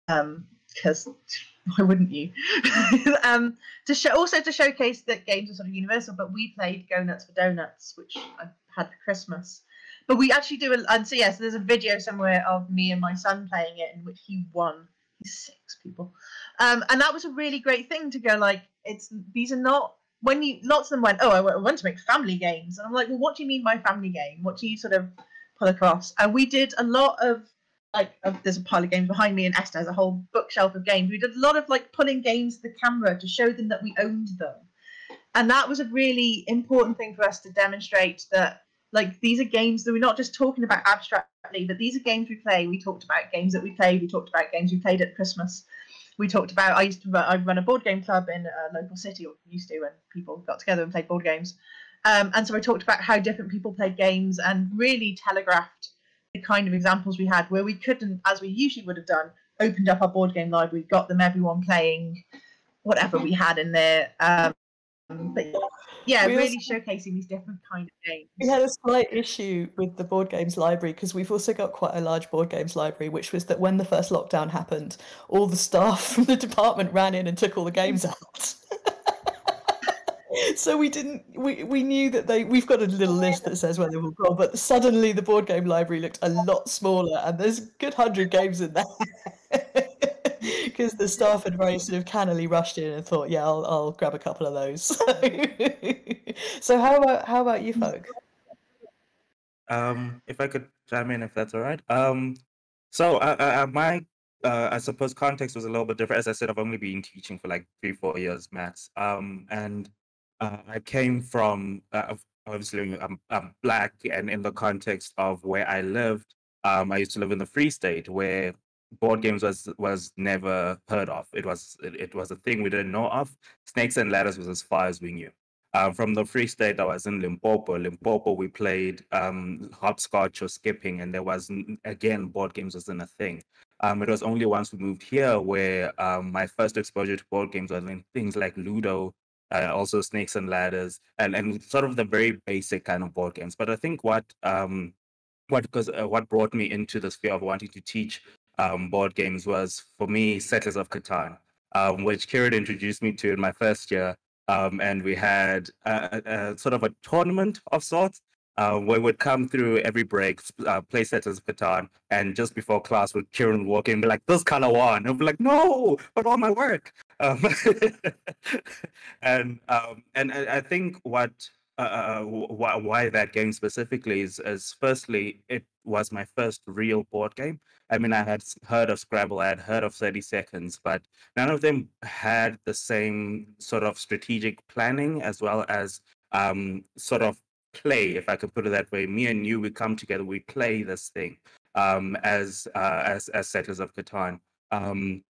[SPEAKER 7] Um, because why wouldn't you? um, to show also to showcase that games are sort of universal, but we played Go Nuts for Donuts, which I had for Christmas. But we actually do, a, and so yes, there's a video somewhere of me and my son playing it in which he won. Six people, um, and that was a really great thing to go like, it's these are not when you lots of them went, oh, I wa- I want to make family games, and I'm like, well, what do you mean by family game? What do you sort of pull across? And we did a lot of like, there's a pile of games behind me, and Esther has a whole bookshelf of games. We did a lot of like pulling games to the camera to show them that we owned them, and that was a really important thing for us to demonstrate that like these are games that we're not just talking about abstractly, but these are games we play. We talked about games that we played. We talked about games we played at Christmas we talked about I used to run, I run a board game club in a local city or used to when people got together and played board games. Um, and so I talked about how different people played games and really telegraphed the kind of examples we had where we couldn't, as we usually would have done, opened up our board game library, got them everyone playing whatever we had in there. Um, Um, but mm. yeah,
[SPEAKER 3] We
[SPEAKER 7] really
[SPEAKER 3] also-
[SPEAKER 7] showcasing these different kind of games.
[SPEAKER 3] we had a slight issue with the board games library because we've also got quite a large board games library, which was that when the first lockdown happened, all the staff from the department ran in and took all the games mm. out. so we didn't we, we knew that they we've got a little list that says where they will gone but suddenly the board game library looked a lot smaller and there's a good hundred games in there because the staff had very sort of cannily rushed in and thought yeah i'll, I'll grab a couple of those so how about how about you folks
[SPEAKER 4] Um, if I could chime in, if that's all right. Um, so uh, uh, uh, my, uh, I suppose context was a little bit different. As I said, I've only been teaching for like three, four years max. Um, and uh, I came from, uh, obviously, I'm, I'm black, and in the context of where I lived, um, I used to live in the Free State, where board games was was never heard of. It was it, it was a thing we didn't know of. Snakes and ladders was as far as we knew. Um, from the Free State, I was in Limpopo. Limpopo, we played um, hopscotch or skipping, and there was again board games wasn't a thing. Um, it was only once we moved here where um, my first exposure to board games was in things like Ludo, uh, also Snakes and Ladders, and and sort of the very basic kind of board games. But I think what um, what because uh, what brought me into the sphere of wanting to teach um, board games was for me Settlers of Catan, um, which Kieran introduced me to in my first year. Um, and we had a, a, sort of a tournament of sorts uh, where we'd come through every break, uh, play Settlers of Catan, and just before class, would Kieran walk in and be like, "This color won," and be like, "No, but all my work." Um, and um, and I think what uh, uh, why, why that game specifically is, is firstly, it was my first real board game. I mean, I had heard of Scrabble, I had heard of 30 Seconds, but none of them had the same sort of strategic planning as well as um, sort of play, if I could put it that way. Me and you, we come together, we play this thing um, as uh, as as Settlers of Catan. Um,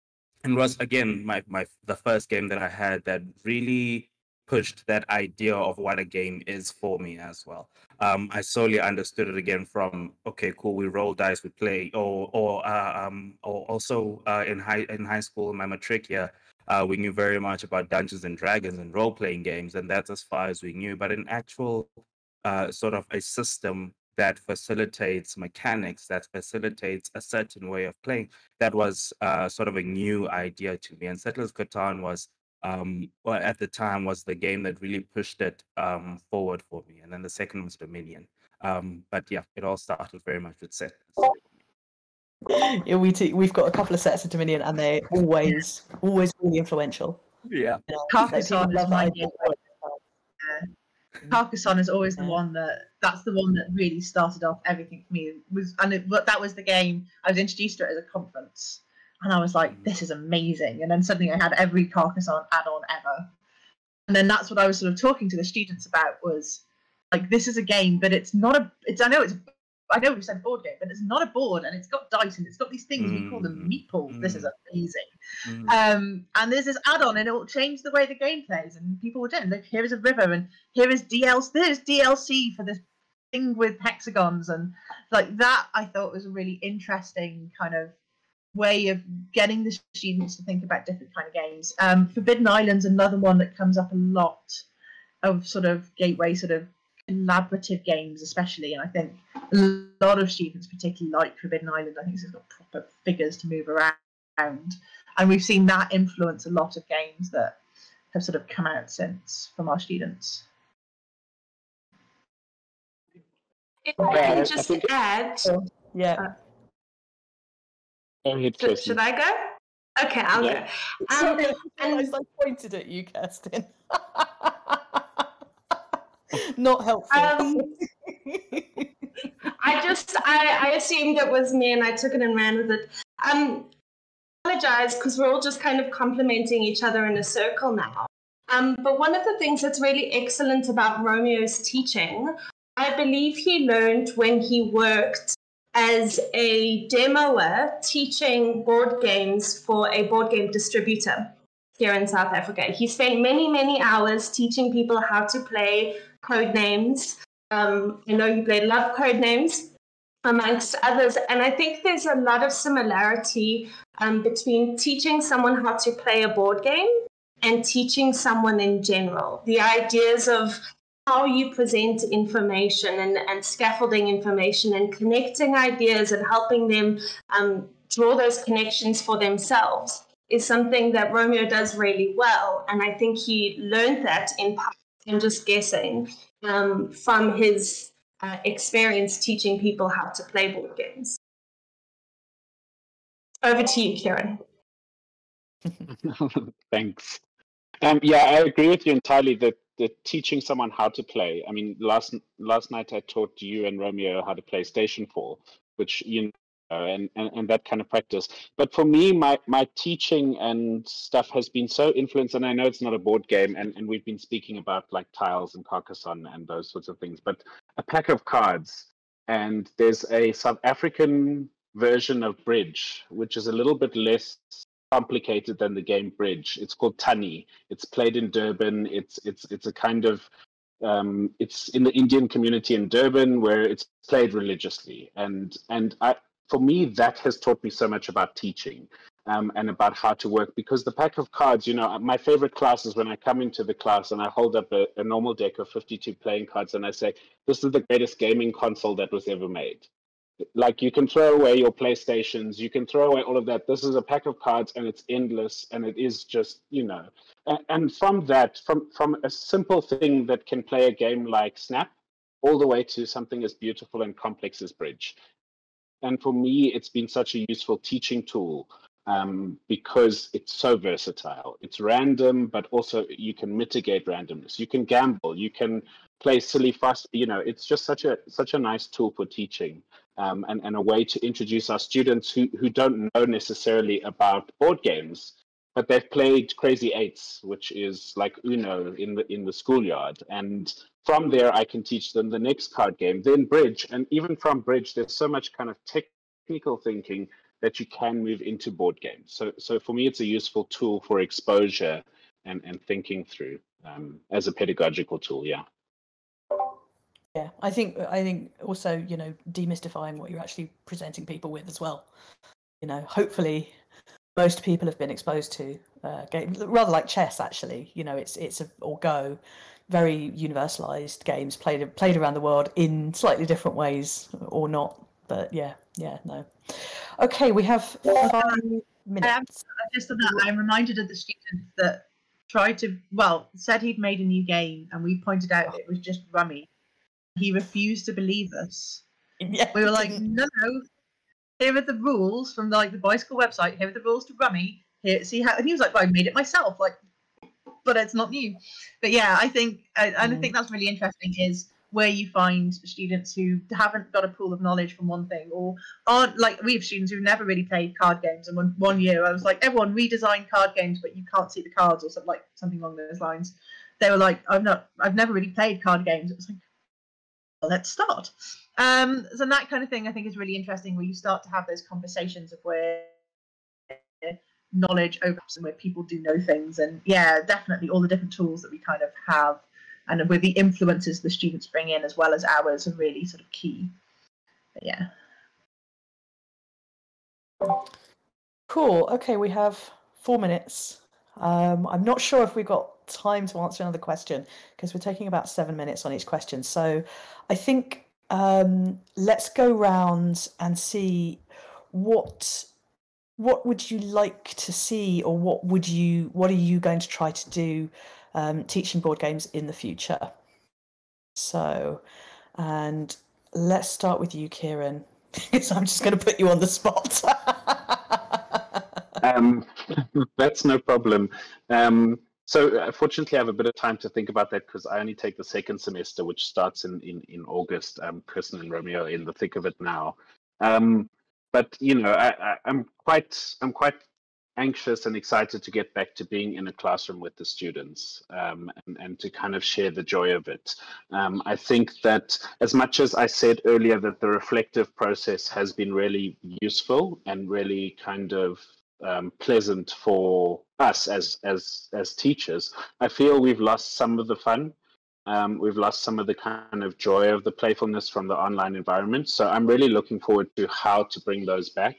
[SPEAKER 4] and was again my my the first game that I had that really pushed that idea of what a game is for me as well. Um, I solely understood it again from okay, cool, we roll dice, we play, or or uh, um, or also uh, in high in high school in my matric year, uh, we knew very much about Dungeons and Dragons and role playing games, and that's as far as we knew. But an actual uh, sort of a system that facilitates mechanics, that facilitates a certain way of playing, that was uh, sort of a new idea to me. And Settlers of Catan was um, well, at the time was the game that really pushed it um, forward for me. And then the second was Dominion. Um, but yeah, it all started very much with Settlers.
[SPEAKER 3] yeah, we t- we've got a couple of sets of Dominion, and they're always always really influential.
[SPEAKER 4] Yeah.
[SPEAKER 3] You know,
[SPEAKER 7] Carcassonne is my game.
[SPEAKER 3] idea.
[SPEAKER 7] Carcassonne is always the one that that's the one that really started off everything for me. It was and it, that was the game I was introduced to it at a conference, and I was like, "This is amazing!" And then suddenly I had every Carcassonne add-on ever, and then that's what I was sort of talking to the students about was like, "This is a game, but it's not a. It's I know it's I know we said board game, but it's not a board, and it's got dice and it's got these things we call them
[SPEAKER 4] Mm.
[SPEAKER 7] This is
[SPEAKER 4] mm.
[SPEAKER 7] amazing."
[SPEAKER 4] Mm.
[SPEAKER 7] Um, and there's this add-on, and it will change the way the game plays. And people were doing, like, here is a river, and here is DLC. There's DLC for this thing with hexagons, and like that. I thought was a really interesting kind of way of getting the students to think about different kind of games. Um, Forbidden Island's another one that comes up a lot of sort of gateway sort of collaborative games, especially. And I think a lot of students particularly like Forbidden Island. I think it's got proper figures to move around, and we've seen that influence a lot of games that have sort of come out since from our students.
[SPEAKER 6] If I can just add,
[SPEAKER 3] Yeah.
[SPEAKER 1] Go ahead,
[SPEAKER 6] should, should I go? Okay, I'll
[SPEAKER 1] Yeah.
[SPEAKER 6] go.
[SPEAKER 3] Sorry,
[SPEAKER 6] Um,
[SPEAKER 3] I realised I pointed at you, Kirsten. Not helpful.
[SPEAKER 6] Um, I just I, I assumed it was me and I took it and ran with it. Um, apologize because we're all just kind of complimenting each other in a circle now. Um, but one of the things that's really excellent about Romeo's teaching, I believe he learned when he worked as a demoer teaching board games for a board game distributor here in South Africa. He spent many, many hours teaching people how to play Codenames. Um, I know you played of Codenames amongst others, and I think there's a lot of similarity um, between teaching someone how to play a board game and teaching someone in general. The ideas of how you present information and, and scaffolding information and connecting ideas and helping them um, draw those connections for themselves is something that Romeo does really well. And I think he learned that in part, I'm just guessing, um, from his uh, experience teaching people how to play board games. Over to you, Kieran.
[SPEAKER 1] Thanks. Um, yeah, I agree with you entirely that, that teaching someone how to play. I mean, last last night I taught you and Romeo how to play Station Fall, which you know, and, and and that kind of practice. But for me, my my teaching and stuff has been so influenced, and I know it's not a board game, and and we've been speaking about like tiles and Carcassonne and those sorts of things, but a pack of cards, and there's a South African version of Bridge, which is a little bit less complicated than the game Bridge. It's called Thunee. It's played in Durban. It's it's it's a kind of um, it's in the Indian community in Durban where it's played religiously, and and I, for me that has taught me so much about teaching um, and about how to work because the pack of cards, you know, my favorite class is when I come into the class and I hold up a, a normal deck of 52 playing cards and I say, "This is the greatest gaming console that was ever made." Like you can throw away your playstations you can throw away all of that. This is a pack of cards and it's endless and it is just you know. And, and from that from from a simple thing that can play a game like snap all the way to something as beautiful and complex as bridge. And for me it's been such a useful teaching tool um, because it's so versatile. It's random but also you can mitigate randomness. You can gamble. You can play silly fast you know it's just such a such a nice tool for teaching um, and, and a way to introduce our students who, who don't know necessarily about board games, but they've played Crazy Eights, which is like Uno in the in the schoolyard. And from there, I can teach them the next card game, then Bridge. And even from Bridge, there's so much kind of technical thinking that you can move into board games. So, so for me, it's a useful tool for exposure and, and thinking through um, as a pedagogical tool. Yeah.
[SPEAKER 3] Yeah, I think I think also you know demystifying what you're actually presenting people with as well. You know, hopefully most people have been exposed to uh, games rather like chess. Actually, you know, it's it's a or Go, very universalized games played played around the world in slightly different ways or not. But yeah, yeah, no. Okay, we have five minutes.
[SPEAKER 7] just on that, I'm reminded of the student that tried to, well, said he'd made a new game, and we pointed out it was just rummy. He refused to believe us.
[SPEAKER 3] Yeah,
[SPEAKER 7] We were like, no, no, here are the rules from like the bicycle website. Here are the rules to rummy. Here, see how. And he was like, well, I made it myself. Like, but it's not new. But yeah, I think, and I
[SPEAKER 3] Mm.
[SPEAKER 7] think that's really interesting. Is where you find students who haven't got a pool of knowledge from one thing or aren't like we have students who've never really played card games and one, one year i was like everyone redesign card games but you can't see the cards or something like something along those lines they were like i've not i've never really played card games it was like let's start um so that kind of thing i think is really interesting where you start to have those conversations of where knowledge overlaps and where people do know things and yeah definitely all the different tools that we kind of have and with the influences the students bring in as well as ours are really sort of key but yeah
[SPEAKER 3] Cool. Okay, we have four minutes. Um, I'm not sure if we've got time to answer another question because we're taking about seven minutes on each question. So I think um, let's go round and see what what would you like to see or what would you what are you going to try to do um, teaching board games in the future? So and let's start with you kieran because i'm just going to put you on the spot.
[SPEAKER 1] Um, that's no problem. Um, so uh, fortunately i have a bit of time to think about that because i only take the second semester which starts in in, in august um, kirsten and romeo in the thick of it now um, but you know, I, am quite I'm quite anxious and excited to get back to being in a classroom with the students um, and, and to kind of share the joy of it. Um, I think that as much as I said earlier that the reflective process has been really useful and really kind of um, pleasant for us as as as teachers, I feel we've lost some of the fun um, we've lost some of the kind of joy of the playfulness from the online environment. So I'm really looking forward to how to bring those back.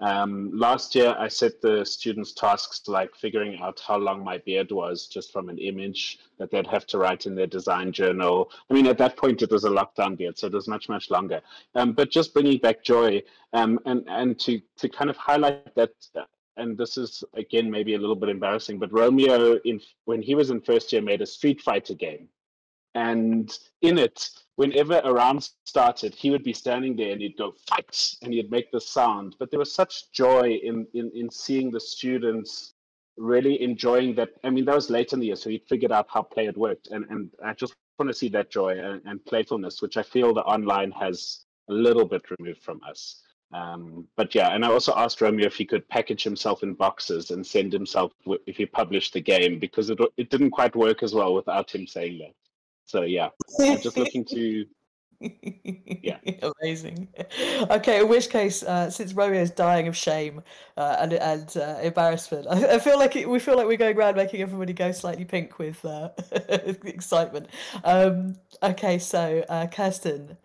[SPEAKER 1] Um, last year, I set the students tasks like figuring out how long my beard was just from an image that they'd have to write in their design journal. I mean, at that point, it was a lockdown beard, so it was much, much longer. Um, but just bringing back joy um, and, and to, to kind of highlight that and this is again maybe a little bit embarrassing, but Romeo, in when he was in first year, made a Street Fighter game, and in it, whenever a round started, he would be standing there and he'd go fight, and he'd make the sound. But there was such joy in in in seeing the students really enjoying that. I mean, that was late in the year, so he'd figured out how play had worked, and and I just want to see that joy and, and playfulness, which I feel the online has a little bit removed from us. Um, but yeah, and I also asked Romeo if he could package himself in boxes and send himself if he published the game because it it didn't quite work as well without him saying that. So yeah, I'm just looking to. Yeah.
[SPEAKER 3] Amazing. Okay, in which case, uh, since Romeo is dying of shame uh, and and uh, embarrassment, I, I, feel like it, we feel like we're going around making everybody go slightly pink with uh, excitement. Um, okay, so uh, Kirsten.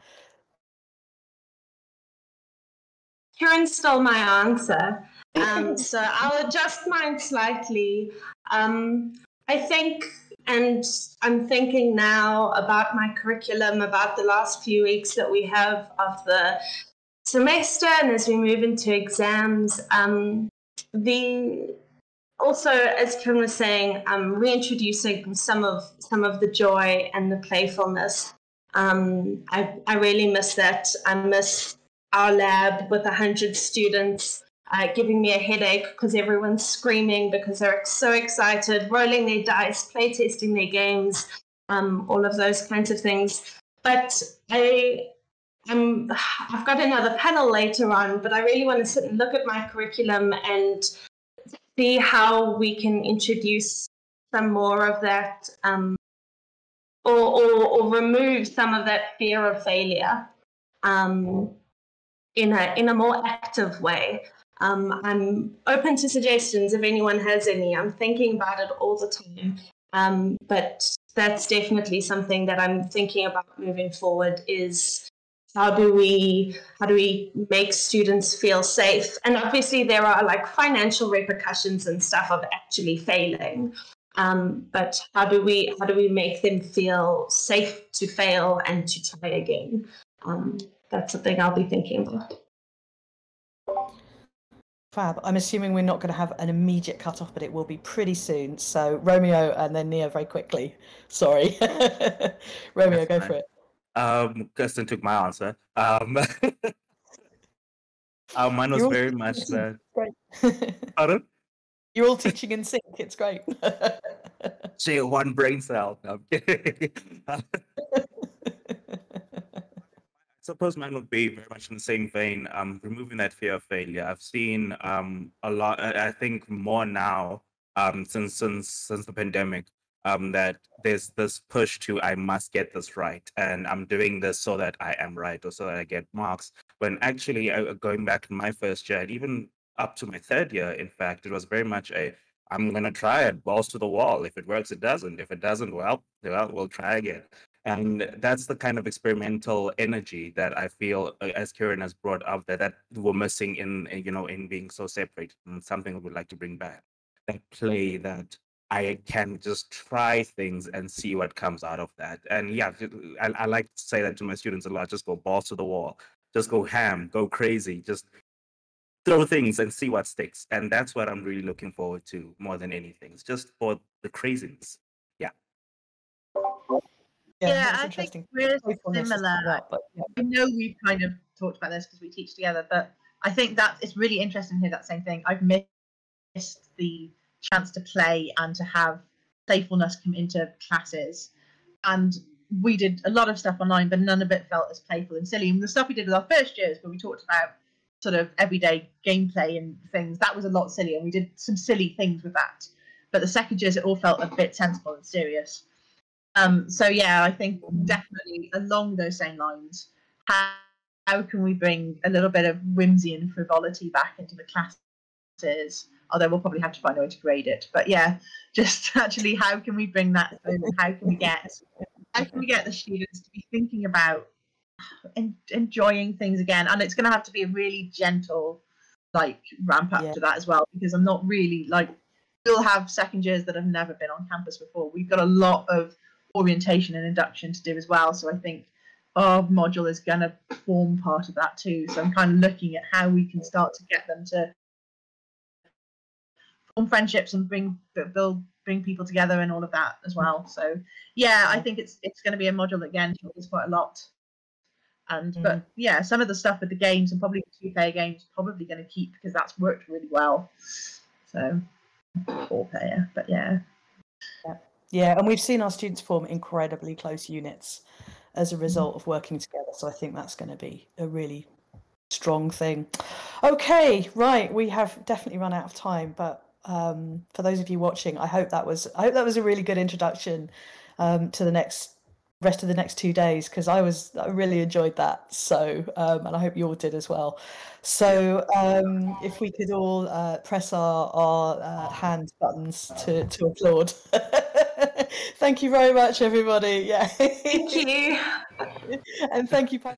[SPEAKER 6] Kieran stole my answer, um, so I'll adjust mine slightly. Um, I think and I'm thinking now about my curriculum, about the last few weeks that we have of the semester, and as we move into exams. Um, the also, as Kim was saying, um, reintroducing some of some of the joy and the playfulness. Um, I, I really miss that. I miss our lab with a hundred students uh, giving me a headache because everyone's screaming because they're so excited, rolling their dice, playtesting their games, um, all of those kinds of things. But I, I'm, I've got another panel later on, but I really want to sit and look at my curriculum and see how we can introduce some more of that um, or, or, or, remove some of that fear of failure um, in, a, in a more active way. Um, I'm open to suggestions if anyone has any. I'm thinking about it all the time. Um, but that's definitely something that I'm thinking about moving forward is how do we how do we make students feel safe and obviously there are like financial repercussions and stuff of actually failing um, but how do we how do we make them feel safe to fail and to try again that's something i'll be thinking about
[SPEAKER 3] Fab. I'm assuming we're not going to have an immediate cut off, but it will be pretty soon. So Romeo and then Nia very quickly. Sorry. Romeo, go for it.
[SPEAKER 4] Um, Kirsten took my answer. Um, uh, mine was very much that. Pardon?
[SPEAKER 3] You're all teaching in sync. It's great.
[SPEAKER 4] Share one brain cell. No, I'm kidding suppose mine would be very much in the same vein, um, removing that fear of failure. I've seen um, a lot, I think more now um, since since since the pandemic, um, that there's this push to I must get this right, and I'm doing this so that I am right or so that I get marks. When actually, uh, going back to my first year, and even up to my third year, in fact, it was very much a I'm gonna try it, balls to the wall. If it works, it doesn't. If it doesn't, well, well, we'll try again. And that's the kind of experimental energy that I feel, uh, as Kieran has brought up, that that we're missing in you know in being so separate. And something I would like to bring back. That play that I can just try things and see what comes out of that. And yeah, I, I like to say that to my students a lot. Just go balls to the wall. Just go ham. Go crazy. Just throw things and see what sticks. And that's what I'm really looking forward to more than anything. It's just for the craziness. Yeah.
[SPEAKER 7] Yeah, I think we're similar.
[SPEAKER 3] that, but, yeah.
[SPEAKER 7] I know we've kind of talked about this because we teach together, but I think that it's really interesting to hear that same thing. I've missed the chance to play and to have playfulness come into classes. And we did a lot of stuff online, but none of it felt as playful and silly. And the stuff we did with our first years, where we talked about sort of everyday gameplay and things, that was a lot sillier. And we did some silly things with that. But the second years, it all felt a bit sensible and serious. Um, so yeah, I think definitely along those same lines, how, how can we bring a little bit of whimsy and frivolity back into the classes? Although we'll probably have to find a way to grade it. But yeah, just actually, how can we bring that through? How can we get how can we get the students to be thinking about en- enjoying things again? And it's going to have to be a really gentle, like ramp up
[SPEAKER 3] Yeah.
[SPEAKER 7] to that as well, because I'm not really like we'll have second years that have never been on campus before. We've got a lot of orientation and induction to do as well. So I think our module is going to form part of that too. So I'm kind of looking at how we can start to get them to form friendships and bring build bring people together and all of that as well. So yeah, I think it's it's going to be a module that again is quite a lot. And mm. but yeah, some of the stuff with the games and probably the two player games probably going to keep because that's worked really well. So four player, but yeah.
[SPEAKER 3] Yeah, and we've seen our students form incredibly close units as a result of working together. So I think that's going to be a really strong thing. Okay, right, we have definitely run out of time, but um, for those of you watching, I hope that was I hope that was a really good introduction um, to the next rest of the next two days because I was I really enjoyed that. So um, and I hope you all did as well. So um, if we could all uh, press our our uh, hand buttons to to applaud. thank you very much, everybody. Yeah,
[SPEAKER 6] Thank you.
[SPEAKER 3] and thank you. Pat-